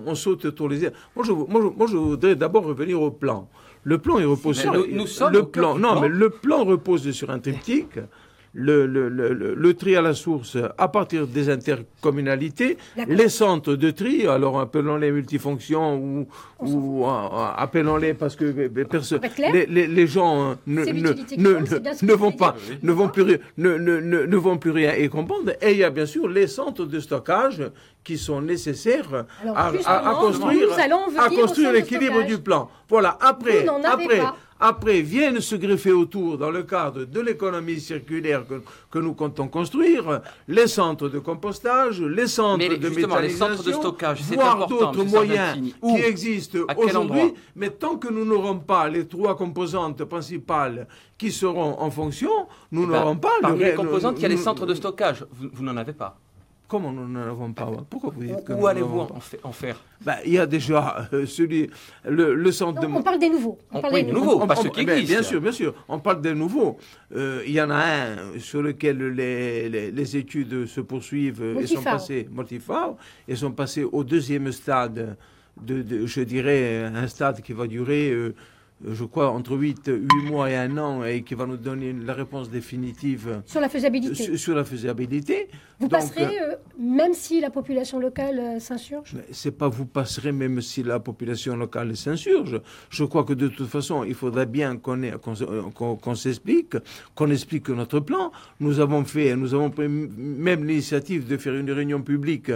on, saute autour les airs. Moi je, moi, je, moi, je voudrais d'abord revenir au plan. Le plan, il repose Mais sur nous- nous le plan. Non, mais le plan repose sur un triptyque le, le, le, le, tri à la source à partir des intercommunalités, les centres de tri, alors appelons-les multifonctions ou, ou euh, appelons-les parce que les, les, les, gens ne, ne, ne, ne, vont pas, ne vont plus, ne, ne, ne, vont plus rien y comprendre. Et il y a bien sûr les centres de stockage qui sont nécessaires à, à, construire, à construire l'équilibre du plan. Voilà. Après, après, après viennent se greffer autour, dans le cadre de l'économie circulaire que, que, nous comptons construire, les centres de compostage, les centres de méthanisation, les centres de stockage, voire d'autres moyens qui existent aujourd'hui. Mais tant que nous n'aurons pas les trois composantes principales qui seront en fonction, nous eh ben, n'aurons pas... Parmi les composantes, il y a les centres de stockage. vous n'en avez pas Comment nous n'en avons pas Pourquoi vous dites que Où allez-vous en, faire ben, Il y a déjà euh, celui, le, centre de... On parle des nouveaux. On, parle des nouveaux, pas ceux qui existent. Bien sûr, bien sûr. On parle des nouveaux. Euh, il y en a un sur lequel les, les, études se poursuivent et sont passées, Multifar, et sont passées au deuxième stade, de, je dirais, un stade qui va durer... Euh, je crois, entre 8, 8 mois et un an et qui va nous donner la réponse définitive sur la faisabilité. Sur, la faisabilité. Vous passerez, euh, même si la population locale euh, s'insurge? C'est pas vous passerez même si la population locale s'insurge. Je crois que de toute façon, il faudrait bien qu'on s'explique, qu'on explique notre plan. Nous avons fait, nous avons pris même l'initiative de faire une réunion publique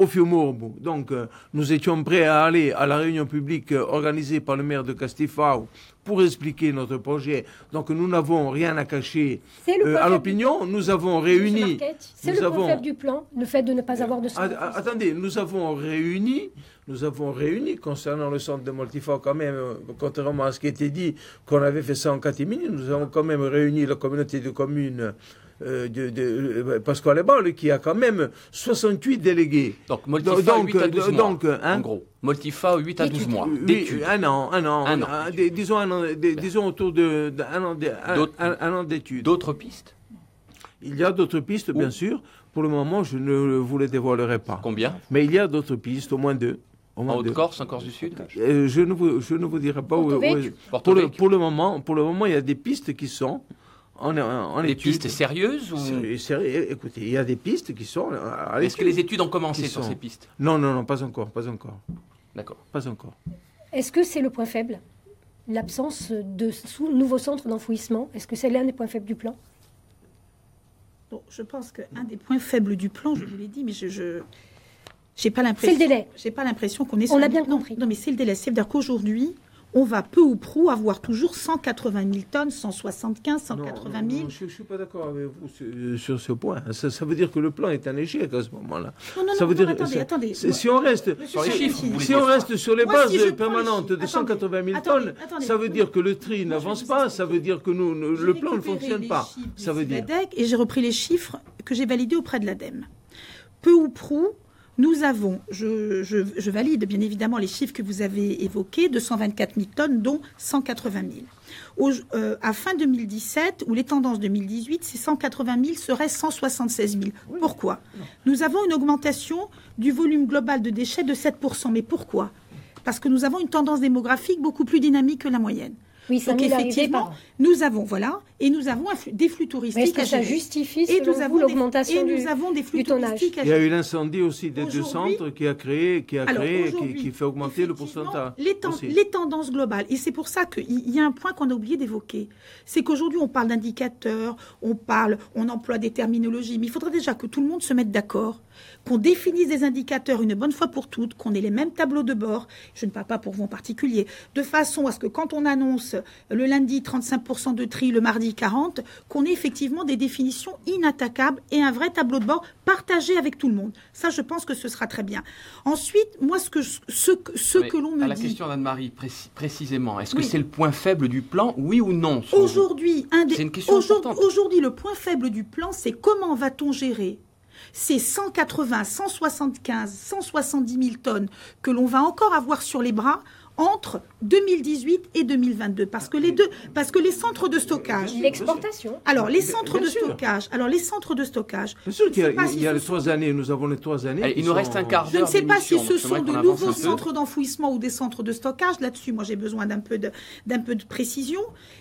au Fiumorbo. Donc, euh, nous étions prêts à aller à la réunion publique euh, organisée par le maire de Castifao pour expliquer notre projet. Donc, nous n'avons rien à cacher euh, à l'opinion. Nous avons réuni. C'est le avons... du plan, le fait de ne pas avoir de centre. attendez, nous avons réuni. Nous avons réuni concernant le centre de Multifort quand même, contrairement à ce qui était dit, qu'on avait fait ça en catimini, nous avons quand même réuni la communauté de communes euh, de, de, euh, Pasquale qui a quand même 68 délégués. Donc, Multifa, donc, 8 à 12 mois, donc, hein, en gros. Multifa, 8 à 12 mois d'études. Un an, un an. Un an. disons, un an, disons autour d'un an, un, an d'études. D'autres pistes? Il y a d'autres pistes, bien sûr. Pour le moment, je ne vous les dévoilerai pas. Combien? Mais il y a d'autres pistes, au moins deux. En Haute-Corse, en Corse du Sud? Euh, je, ne vous, je ne vous dirai pas où, pour, le, pour, le, moment, pour le moment, il y a des pistes qui sont on, des pistes sérieuses ou... Écoutez, il y a des pistes qui sont. Est-ce que les études ont commencé sur ces pistes Non, non, non, pas encore, pas encore. D'accord. Pas encore. Est-ce que c'est le point faible L'absence de nouveaux centres d'enfouissement? Est-ce que c'est l'un des points faibles du plan? Bon, Je pense qu'un des points faibles du plan, je vous l'ai dit, mais je. je... J'ai pas l'impression. C'est le délai. J'ai pas l'impression qu'on est. On l'a bien compris. Non, mais c'est le délai. C'est-à-dire qu'aujourd'hui, on va peu ou prou avoir toujours 180 000 tonnes, 175, 180 000. je ne suis pas d'accord avec vous sur, ce point. Ça, veut dire que le plan est un échec à ce moment-là. Non, non, ça veut dire, attendez, attendez. Si on reste sur les chiffres, si on reste sur les bases permanentes de 180 000 tonnes, ça veut dire que le tri n'avance pas, ça veut dire que nous, le plan ne fonctionne pas. Ça veut dire. Et j'ai repris les chiffres que j'ai validés auprès de l'ADEME. Peu ou prou, nous avons, je, valide bien évidemment les chiffres que vous avez évoqués, 224 000 tonnes, dont 180 000. Euh, à fin 2017, ou les tendances 2018, ces 180 000 seraient 176 000. Pourquoi? Nous avons une augmentation du volume global de déchets de 7 Mais pourquoi? Parce que nous avons une tendance démographique beaucoup plus dynamique que la moyenne. Oui, Donc effectivement, nous avons voilà et nous avons des flux touristiques. Est-ce que ça justifie et nous avons l'augmentation du, nous avons des flux touristiques Il y a eu l'incendie aussi des deux centres qui a créé, qui a créé, qui, fait augmenter le pourcentage. Les, les tendances globales. Et c'est pour ça qu'il y a un point qu'on a oublié d'évoquer, c'est qu'aujourd'hui on parle d'indicateurs, on parle, on emploie des terminologies, mais il faudrait déjà que tout le monde se mette d'accord qu'on définisse des indicateurs une bonne fois pour toutes, qu'on ait les mêmes tableaux de bord, je ne parle pas pour vous en particulier, de façon à ce que quand on annonce le lundi 35% de tri, le mardi 40%, qu'on ait effectivement des définitions inattaquables et un vrai tableau de bord partagé avec tout le monde. Ça, je pense que ce sera très bien. Ensuite, moi, ce que, ce, ce que l'on me à la question d'Anne-Marie, précisément, est-ce que c'est le point faible du plan, oui ou non Aujourd'hui, un des... Aujourd'hui, le point faible du plan, c'est comment va-t-on gérer c'est 180, 175, 170 000 tonnes que l'on va encore avoir sur les bras entre 2018 et 2022 parce que les deux parce que les centres de stockage l'exportation alors les centres de stockage alors les centres de stockage Bien sûr qu'il y a, il y a les trois années, nous avons les trois années. Allez, qui il nous sont- reste un quart je ne sais pas si ce sont de nouveaux centres d'enfouissement ou des centres de stockage. Là-dessus, moi, j'ai besoin d'un peu de, d'un peu de précision.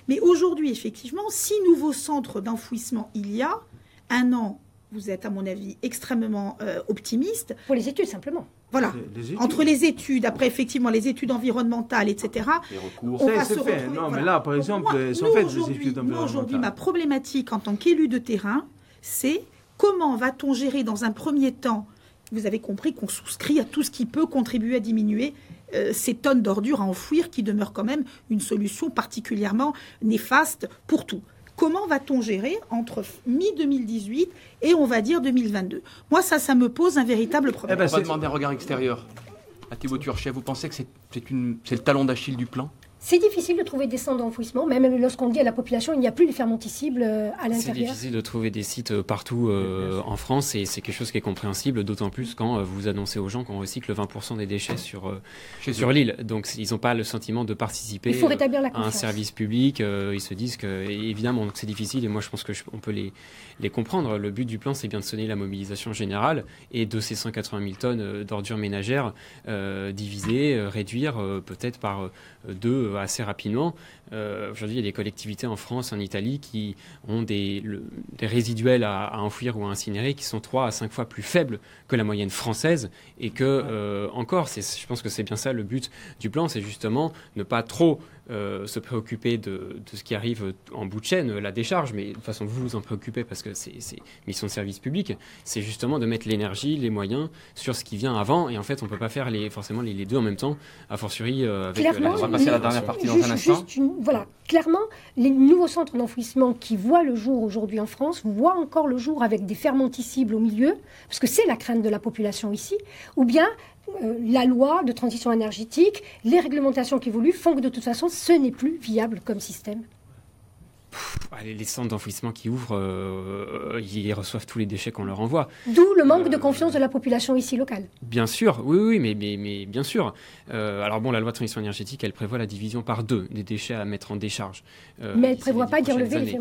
Mais aujourd'hui, effectivement, six nouveaux centres d'enfouissement il y a. Un an, vous êtes, à mon avis, extrêmement euh, optimiste. Pour les études, simplement. Voilà. Les- les études. Entre les études, après, effectivement, les études environnementales, etc. Les recours. on va se fait. retrouver- Non, mais là, par exemple, moi, sont faites, les aujourd'hui- études moi, aujourd'hui, ma environnementales. problématique en tant qu'élu de terrain, c'est comment va-t-on gérer dans un premier temps Vous avez compris qu'on souscrit à tout ce qui peut contribuer à diminuer euh, ces tonnes d'ordures à enfouir, qui demeurent quand même une solution particulièrement néfaste pour tout. Comment va-t-on gérer entre mi-2018 et on va dire 2022 Moi, ça, ça me pose un véritable problème. Eh ben, On va c'est- demander un regard extérieur. À Thibaut Turchet, vous pensez que c'est le talon d'Achille du plan? C'est difficile de trouver des centres d'enfouissement, même lorsqu'on dit à la population il n'y a plus de fermenticibles euh, à C'est l'intérieur. difficile de trouver des sites euh, partout euh, en France et c'est quelque chose qui est compréhensible, d'autant plus quand euh, vous annoncez aux gens qu'on recycle 20% des déchets sur, euh, sur l'île. Donc ils n'ont pas le sentiment de participer Il faut rétablir la à un service public. euh, ils se disent que, évidemment, donc c'est difficile et moi je pense que je- on peut les, les comprendre. Le but du plan, c'est bien de sonner la mobilisation générale et de ces 180 000 tonnes euh, d'ordures ménagères, euh, diviser, euh, réduire peut-être par deux assez rapidement. Euh, Aujourd'hui, il y a des collectivités en France, en Italie, qui ont des, le- des résiduels à, à enfouir ou à incinérer qui sont trois à cinq fois plus faibles que la moyenne française. Et que, euh, encore, je pense que c'est bien ça le but du plan, c'est justement ne pas trop euh, se préoccuper de, de ce qui arrive en bout de chaîne, la décharge, mais de toute façon, vous vous en préoccupez parce que c'est mission de service public. C'est justement de mettre l'énergie, les moyens sur ce qui vient avant. Et en fait, on ne peut pas faire les, forcément les, les deux en même temps, a fortiori euh, avec Clairement, on va passer à la dernière partie dans juste- un instant. juste une- voilà, clairement, les nouveaux centres d'enfouissement qui voient le jour aujourd'hui en France voient encore le jour avec des fermenticibles au milieu, parce que c'est la crainte de la population ici, ou bien euh, la loi de transition énergétique, les réglementations qui évoluent font que de toute façon, ce n'est plus viable comme système. Les- centres d'enfouissement qui ouvrent, euh, ils reçoivent tous les déchets qu'on leur envoie. D'où le manque de confiance de la population ici locale. Bien sûr, oui, oui, mais, mais, mais bien sûr. Euh, alors bon, la loi de transition énergétique, elle prévoit la division par deux des déchets à mettre en décharge. euh, mais elle ne prévoit pas d'y relever les.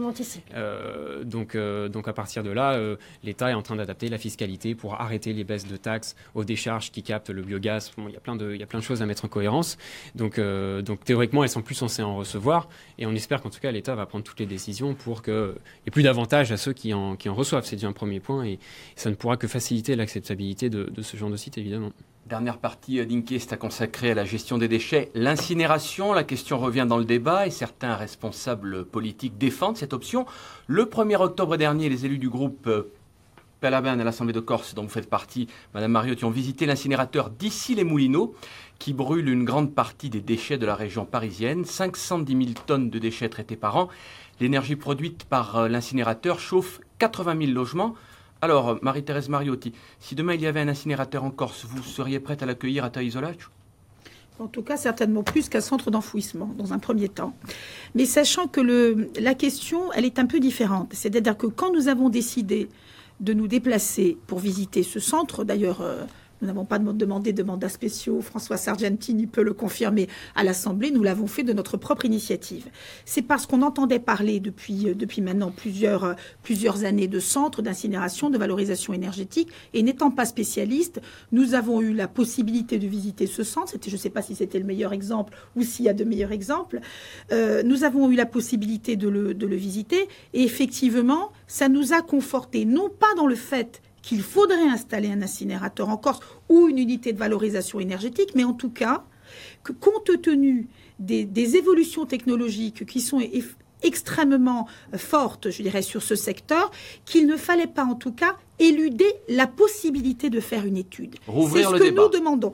Euh, donc, euh, donc à partir de là, euh, l'État est en train d'adapter la fiscalité pour arrêter les baisses de taxes aux décharges qui captent le biogaz. Bon, il y a plein de, il y a plein de choses à mettre en cohérence. Donc, euh, donc théoriquement, elles sont plus censées en recevoir, et on espère qu'en tout cas l'État va prendre toutes les décisions pour qu'il n'y ait plus d'avantages à ceux qui en, qui en reçoivent. C'est déjà un premier point, et ça ne pourra que faciliter l'acceptabilité de, de ce genre de site, évidemment. Dernière partie euh, d'Inquest à consacrer à la gestion des déchets, l'incinération. La question revient dans le débat et certains responsables politiques défendent cette option. Le 1er octobre dernier, les élus du groupe euh, Palaban à l'Assemblée de Corse, dont vous faites partie, Madame Mariotti, ont visité l'incinérateur d'ici les Moulineaux, qui brûle une grande partie des déchets de la région parisienne. 510 000 tonnes de déchets traités par an. L'énergie produite par euh, l'incinérateur chauffe 80 000 logements. Alors, euh, Marie-Thérèse Mariotti, si demain il y avait un incinérateur en Corse, vous seriez prête à l'accueillir à Taïsolach En tout cas, certainement plus qu'un centre d'enfouissement, dans un premier temps. Mais sachant que la question, elle est un peu différente. C'est-à-dire que quand nous avons décidé de nous déplacer pour visiter ce centre, d'ailleurs, euh, nous n'avons pas dem- demandé de mandats spéciaux, François Sargentini peut le confirmer à l'Assemblée, nous l'avons fait de notre propre initiative. C'est parce qu'on entendait parler depuis, euh, maintenant plusieurs, euh, plusieurs années de centres d'incinération, de valorisation énergétique, et n'étant pas spécialiste, nous avons eu la possibilité de visiter ce centre. Je ne sais pas si c'était le meilleur exemple ou s'il y a de meilleurs exemples. Euh, nous avons eu la possibilité de le, visiter, et effectivement, ça nous a conforté, non pas dans le fait qu'il faudrait installer un incinérateur en Corse ou une unité de valorisation énergétique, mais en tout cas, compte tenu des, des évolutions technologiques qui sont extrêmement fortes, je dirais, sur ce secteur, qu'il ne fallait pas, en tout cas, éluder la possibilité de faire une étude. Rouvrir C'est le ce que débat. nous demandons.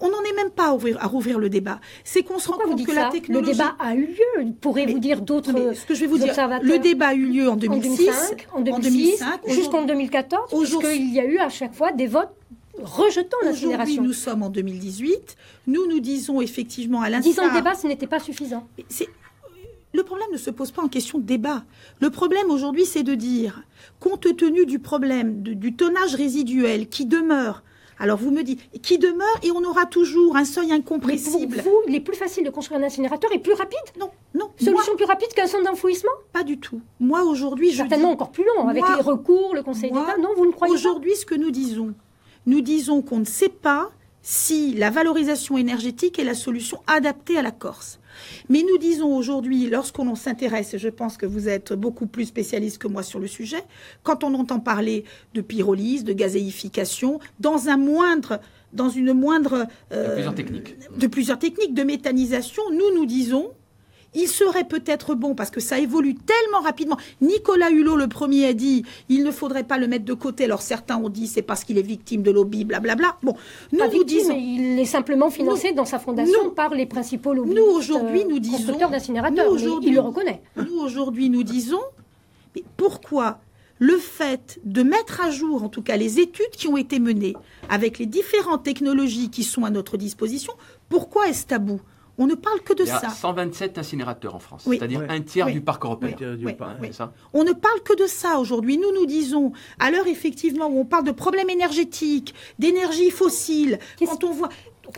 On n'en est même pas à, ouvrir, à rouvrir le débat. C'est qu'on se rend compte que la technologie... Le débat a eu lieu. Pourrez-vous dire d'autres Mais ce que je vais vous dire, observateurs? le débat a eu lieu en 2006, 2005, en 2006, jusqu'en 2014, Aujourd'hui- puisqu'il y a eu à chaque fois des votes rejetant Aujourd'hui, l'incinération. nous sommes en 2018. Nous nous disons effectivement à Dix ans de débat, ce n'était pas suffisant. Le problème ne se pose pas en question de débat. Le problème aujourd'hui, c'est de dire, compte tenu du problème du tonnage résiduel qui demeure, alors vous me dites, qui demeure et on aura toujours un seuil incompressible. Mais pour vous, il est plus facile de construire un incinérateur et plus rapide? Non, non. Solution plus rapide qu'un centre d'enfouissement? Pas du tout. Moi aujourd'hui, je certainement encore plus long avec les recours, le Conseil d'État. Non, vous ne croyez pas? Aujourd'hui, ce que nous disons, nous disons qu'on ne sait pas si la valorisation énergétique est la solution adaptée à la Corse. Mais nous disons aujourd'hui, lorsqu'on s'intéresse, et je pense que vous êtes beaucoup plus spécialiste que moi sur le sujet, quand on entend parler de pyrolyse, de gazéification, dans un moindre dans une moindre de plusieurs techniques. de plusieurs techniques de méthanisation, nous nous disons il serait peut-être bon, parce que ça évolue tellement rapidement. Nicolas Hulot, le premier, a dit il ne faudrait pas le mettre de côté. Alors certains ont dit c'est parce qu'il est victime de lobby, blablabla. Bon, nous pas disons. Il est simplement financé dans sa fondation par les principaux lobbies. Nous, aujourd'hui, nous disons. d'incinérateurs. Il le reconnaît. Nous, aujourd'hui, nous disons mais pourquoi le fait de mettre à jour, en tout cas, les études qui ont été menées avec les différentes technologies qui sont à notre disposition, pourquoi est-ce tabou? On ne parle que de ça. Il y a 127 incinérateurs en France, c'est-à-dire un tiers du parc européen. On ne parle que de ça aujourd'hui. Nous nous disons, à l'heure effectivement où on parle de problèmes énergétiques, d'énergie fossile, quand on voit...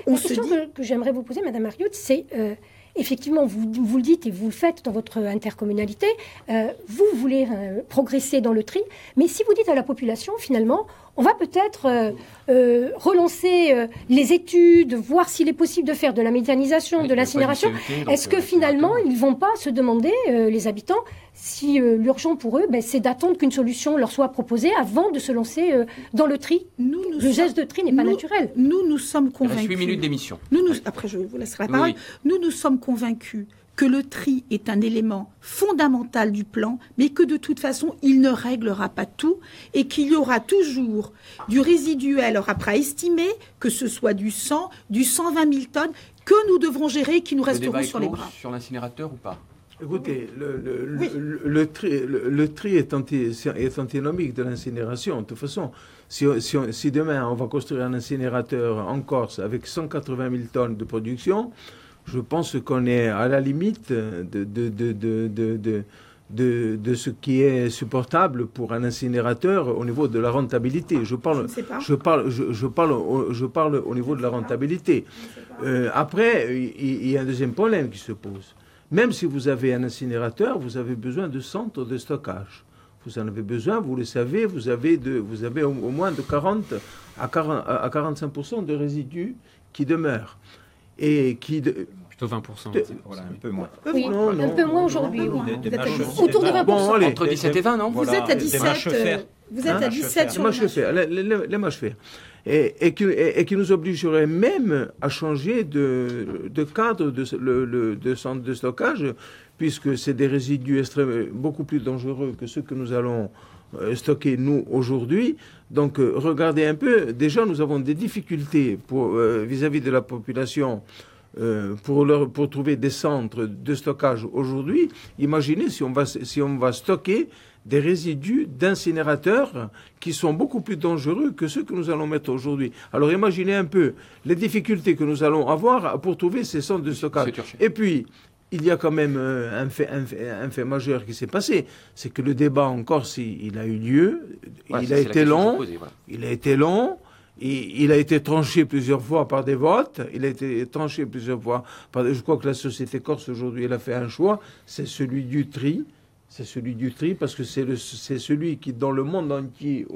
On La question que, j'aimerais vous poser, Madame Mariotte, c'est... Euh, effectivement, vous, vous, le dites et vous le faites dans votre intercommunalité, euh, vous voulez euh, progresser dans le tri, mais si vous dites à la population, finalement, on va peut-être euh, euh, relancer euh, les études, voir s'il est possible de faire de la méthanisation, de l'incinération. Est-ce que finalement, ils ne vont pas se demander, les habitants, si l'urgent pour eux, ben, c'est d'attendre qu'une solution leur soit proposée avant de se lancer dans le tri? Nous, Le geste de tri n'est pas naturel. Nous, nous sommes convaincus. 8 minutes d'émission. Nous, Après, je vous laisserai la parole. Nous, nous sommes convaincus que le tri est un élément fondamental du plan, mais que de toute façon, il ne réglera pas tout et qu'il y aura toujours du résiduel, alors après à estimer, que ce soit du 100, du 120 000 tonnes, que nous devrons gérer et qui nous resteront sur les bras. Sur l'incinérateur ou pas? Écoutez, le, tri, est, antinomique de l'incinération. De toute façon, si, si, demain on va construire un incinérateur en Corse avec 180 000 tonnes de production, je pense qu'on est à la limite de, de, ce qui est supportable pour un incinérateur au niveau de la rentabilité. Je parle, je, parle, je, parle, je parle au niveau de la rentabilité. Euh, après, il, y a un deuxième problème qui se pose. Même si vous avez un incinérateur, vous avez besoin de centres de stockage. Vous en avez besoin, vous le savez, vous avez, de, vous avez au, moins de 40 à, 40, à 45% de résidus qui demeurent et qui... De, Plutôt 20%. Voilà, un peu moins. Oui, un peu moins aujourd'hui. Autour de 20%. Bon, Entre 17 et 20, non Vous êtes à 17. Euh, vous êtes à 17 sur les fer. Les mâches fer. Et, et, qui, et, qui, nous obligerait même à changer de, de cadre de, le, de centre de stockage, puisque c'est des résidus extrêmement, beaucoup plus dangereux que ceux que nous allons euh, stocker nous aujourd'hui. Donc euh, regardez un peu, déjà nous avons des difficultés euh, vis-à-vis de la population pour, leur, pour trouver des centres de stockage aujourd'hui. Imaginez si on va, si on va stocker des résidus d'incinérateurs qui sont beaucoup plus dangereux que ceux que nous allons mettre aujourd'hui. Alors imaginez un peu les difficultés que nous allons avoir pour trouver ces centres de stockage. Et puis, il y a quand même euh, un fait, un fait, majeur qui s'est passé, c'est que le débat en Corse, il, a eu lieu, il, a été long, il a été long, il a été tranché plusieurs fois par des votes, il a été tranché plusieurs fois par... Je crois que la société corse aujourd'hui, elle a fait un choix, c'est celui du tri, c'est celui du tri parce que c'est celui qui, dans le monde entier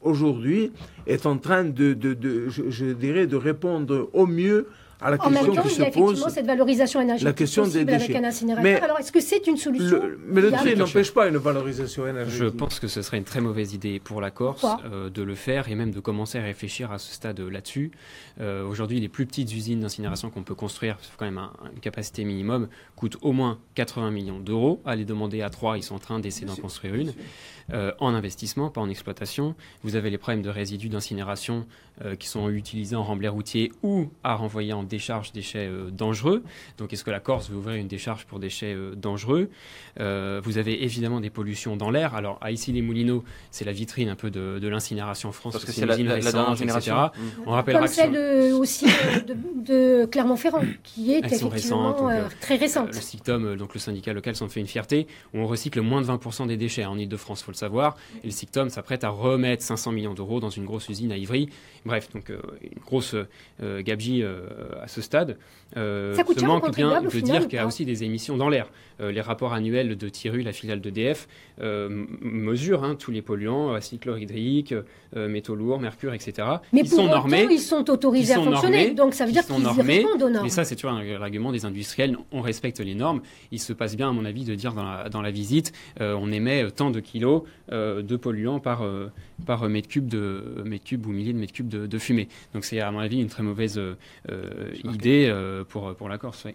aujourd'hui, est en train de, de, je, dirais, de répondre au mieux à la en question même temps, qui il y a effectivement cette valorisation énergétique la question possible des avec un incinérateur. Alors, est-ce que c'est une solution Mais le tri n'empêche pas une valorisation énergétique. Je pense que ce serait une très mauvaise idée pour la Corse euh, de le faire et même de commencer à réfléchir à ce stade là-dessus. Euh, Aujourd'hui, les plus petites usines d'incinération qu'on peut construire, c'est quand même une capacité minimum, coûtent au moins 80 millions d'euros. À les demander à trois, ils sont en train d'essayer d'en construire une. Euh, en investissement, pas en exploitation. Vous avez les problèmes de résidus d'incinération euh, qui sont utilisés en remblai routier ou à renvoyer en décharge déchets dangereux. Donc est-ce que la Corse veut ouvrir une décharge pour déchets dangereux? Vous avez évidemment des pollutions dans l'air. Alors à Issy-les-Moulineaux, c'est la vitrine un peu de, l'incinération en France. Parce que c'est la, la, dernière génération. Mmh. On rappellera Comme celle aussi de, Clermont-Ferrand, qui est effectivement très récente. le SICTOM, donc le syndicat local, s'en fait une fierté, où on recycle moins de 20% des déchets en Ile-de-France, il faut le savoir. Et le SICTOM s'apprête à remettre 500 millions d'euros dans une grosse usine à Ivry. Bref, donc euh, une grosse euh, gabegie euh, à ce stade. ça coûte cher manque bien de dire qu'il y a aussi des émissions dans l'air. les rapports annuels de Tiru, la filiale d'EDF, mesurent hein, tous les polluants, acide chlorhydrique, métaux lourds, mercure, etc. Mais ils pour sont normés, ils sont autorisés à fonctionner, donc ça veut dire qu'ils répondent aux normes. Mais ça, c'est toujours l'argument des industriels. On respecte les normes. Il se passe bien, à mon avis, de dire dans la, dans la visite, on émet tant de kilos de polluants par, par mètre cube, de, mètre cube ou milliers de mètres cubes de, fumée. Donc c'est à mon avis une très mauvaise euh, idée euh, pour, pour la Corse.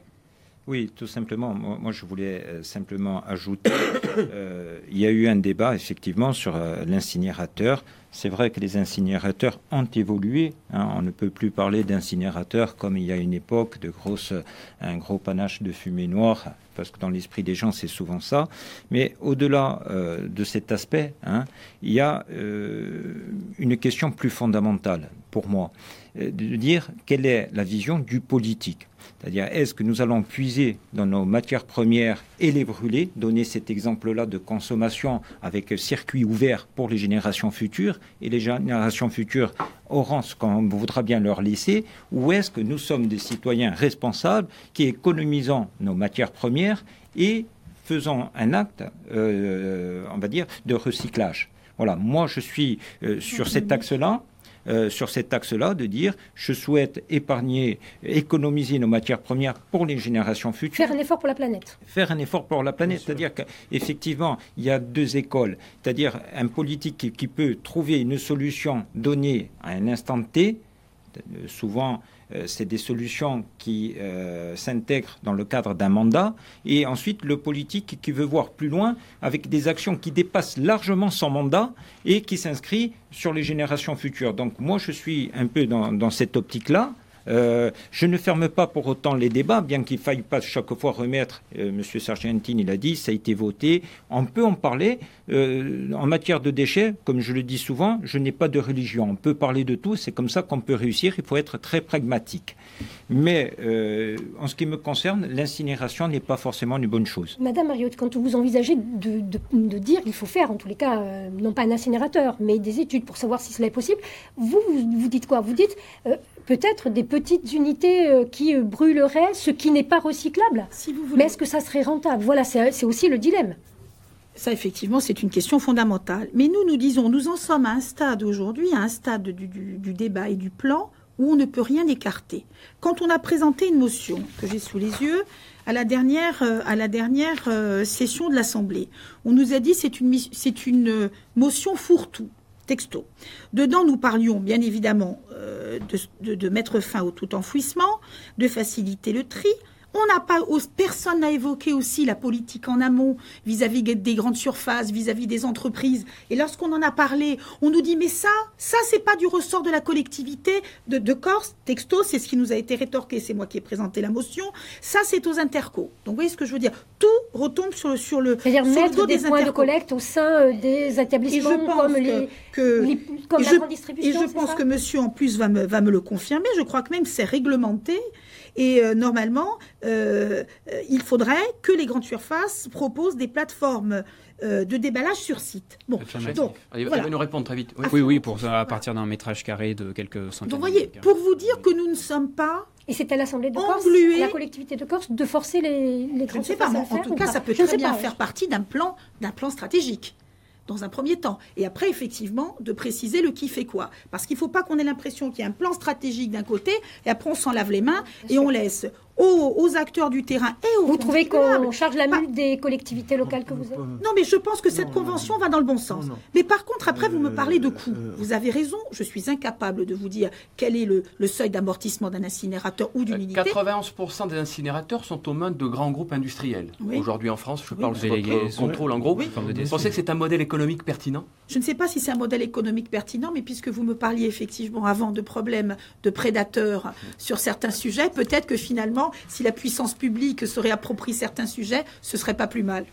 Oui. tout simplement. Moi, je voulais euh, simplement ajouter, il y a eu un débat effectivement sur l'incinérateur. C'est vrai que les incinérateurs ont évolué. Hein. On ne peut plus parler d'incinérateurs comme il y a une époque, de grosses, un gros panache de fumée noire, parce que dans l'esprit des gens, c'est souvent ça. Mais au-delà euh, de cet aspect, hein, il y a euh, une question plus fondamentale pour moi, euh, de dire quelle est la vision du politique. C'est-à-dire, est-ce que nous allons puiser dans nos matières premières et les brûler, donner cet exemple-là de consommation avec circuit ouvert pour les générations futures, et les générations futures auront ce qu'on voudra bien leur laisser, ou est-ce que nous sommes des citoyens responsables qui économisons nos matières premières et faisons un acte, euh, on va dire, de recyclage? Voilà, moi je suis euh, sur cet axe-là euh, sur cet axe-là, de dire je souhaite épargner, économiser nos matières premières pour les générations futures. Faire un effort pour la planète. Faire un effort pour la planète, c'est-à-dire qu'effectivement, il y a deux écoles, c'est-à-dire un politique qui peut trouver une solution donnée à un instant T, souvent euh, c'est des solutions qui euh, s'intègrent dans le cadre d'un mandat, et ensuite le politique qui veut voir plus loin avec des actions qui dépassent largement son mandat et qui s'inscrit sur les générations futures. Donc moi je suis un peu dans cette optique-là. Euh, je ne ferme pas pour autant les débats, bien qu'il faille pas chaque fois remettre. Euh, Monsieur Sargentine, il a dit, ça a été voté. On peut en parler. Euh, en matière de déchets, comme je le dis souvent, je n'ai pas de religion. On peut parler de tout. C'est comme ça qu'on peut réussir. Il faut être très pragmatique. Mais en ce qui me concerne, l'incinération n'est pas forcément une bonne chose. Madame Mariotte, quand vous envisagez de, de dire qu'il faut faire, en tous les cas, non pas un incinérateur, mais des études pour savoir si cela est possible, vous, vous dites quoi? Vous dites peut-être des petites unités euh, qui euh, brûleraient ce qui n'est pas recyclable. Si vous Mais est-ce que ça serait rentable? Voilà, c'est aussi le dilemme. Ça, effectivement, c'est une question fondamentale. Mais nous, nous disons, nous en sommes à un stade aujourd'hui, à un stade du, débat et du plan où on ne peut rien écarter. Quand on a présenté une motion que j'ai sous les yeux à la dernière, euh, à la dernière session de l'Assemblée, on nous a dit c'est une, c'est une motion fourre-tout Dedans, nous parlions bien évidemment euh, de, mettre fin au tout enfouissement, de faciliter le tri, on n'a pas, personne n'a évoqué aussi la politique en amont vis-à-vis des grandes surfaces, vis-à-vis des entreprises. Et lorsqu'on en a parlé, on nous dit mais ça, ça c'est pas du ressort de la collectivité de, Corse. Texto, c'est ce qui nous a été rétorqué. C'est moi qui ai présenté la motion. Ça c'est aux intercos. Donc vous voyez ce que je veux dire? Tout retombe sur le sur le. C'est-à-dire mettre des, points de collecte au sein euh, des établissements comme les, que, comme la grande distribution. Et je pense que Monsieur en plus va me va me le confirmer. Je crois que même c'est réglementé. Et euh, normalement, euh, euh, il faudrait que les grandes surfaces proposent des plateformes de déballage sur site. Bon, donc, il va nous répondre très vite. Oui, oui, pour à partir d'un métrage carré de quelques centaines. Donc, vous voyez, pour vous dire que nous ne sommes pas et c'est à l'Assemblée de Corse, la collectivité de Corse, de forcer les, les grandes surfaces à En tout cas, ça peut très bien faire partie d'un plan, d'un plan stratégique dans un premier temps. Et après, effectivement, de préciser le qui fait quoi. Parce qu'il ne faut pas qu'on ait l'impression qu'il y a un plan stratégique d'un côté, et après on s'en lave les mains et on laisse aux, acteurs du terrain et aux Vous trouvez qu'on charge la mule des collectivités locales que vous êtes Non, mais je pense que cette convention va dans le bon sens. Mais par contre, après, vous me parlez de coûts. Vous avez raison, je suis incapable de vous dire quel est le, seuil d'amortissement d'un incinérateur ou d'une unité. 91% des incinérateurs sont aux mains de grands groupes industriels. Aujourd'hui en France, je parle de votre contrôle en gros. Vous pensez que c'est un modèle économique pertinent? Je ne sais pas si c'est un modèle économique pertinent, mais puisque vous me parliez effectivement avant de problèmes de prédateurs sur certains sujets, peut-être que finalement, si la puissance publique se réapproprie certains sujets, ce serait pas plus mal.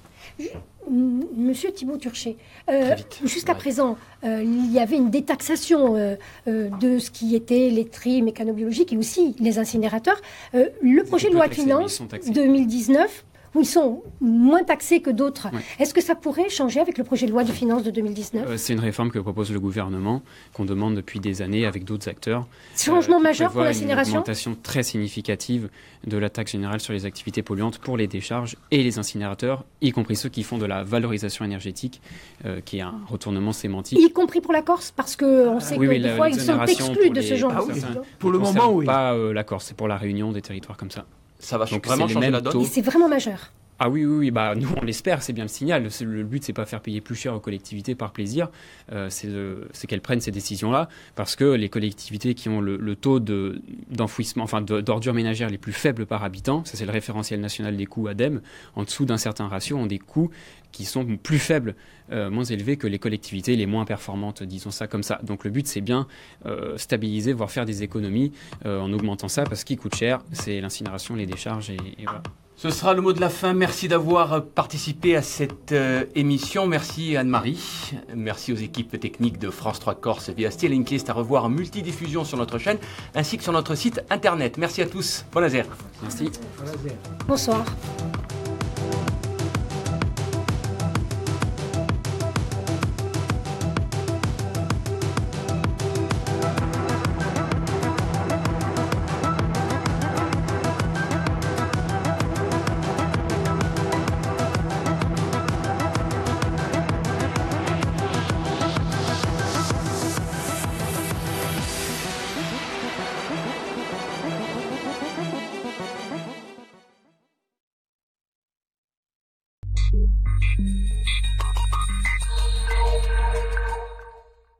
Monsieur Thibault Turchet, euh, jusqu'à présent, euh, il y avait une détaxation euh, de ce qui était les tri mécanobiologiques et aussi les incinérateurs. le projet de loi de finances 2019 où ils sont moins taxés que d'autres. Est-ce que ça pourrait changer avec le projet de loi de finances de 2019 euh, C'est une réforme que propose le gouvernement, qu'on demande depuis des années avec d'autres acteurs. Changement euh, majeur pour l'incinération Une augmentation très significative de la taxe générale sur les activités polluantes pour les décharges et les incinérateurs, y compris ceux qui font de la valorisation énergétique, euh, qui est un retournement sémantique. Y compris pour la Corse, parce qu'on sait que des fois ils sont exclus de ce genre. Ah pour le moment, oui. Pas la Corse, c'est pour la réunion des territoires comme ça. Ça va Donc, vraiment changer la donne. c'est vraiment majeur. Ah oui, oui, oui, bah nous on l'espère, c'est bien le signal. Le, but c'est pas faire payer plus cher aux collectivités par plaisir, euh, c'est qu'elles prennent ces décisions-là, parce que les collectivités qui ont le, taux d'enfouissement, enfin d'ordures ménagères les plus faibles par habitant, ça c'est le référentiel national des coûts ADEME, en dessous d'un certain ratio ont des coûts qui sont plus faibles, euh, moins élevés que les collectivités les moins performantes, disons ça comme ça. Donc le but c'est bien euh, stabiliser, voire faire des économies en augmentant ça, parce qu'il coûte cher, c'est l'incinération, les décharges et voilà. Ce sera le mot de la fin. Merci d'avoir participé à cette euh, émission. Merci Anne-Marie. Merci aux équipes techniques de France 3 Corse via Still à revoir en multidiffusion sur notre chaîne ainsi que sur notre site internet. Merci à tous. Bon laser. Merci. Bonsoir.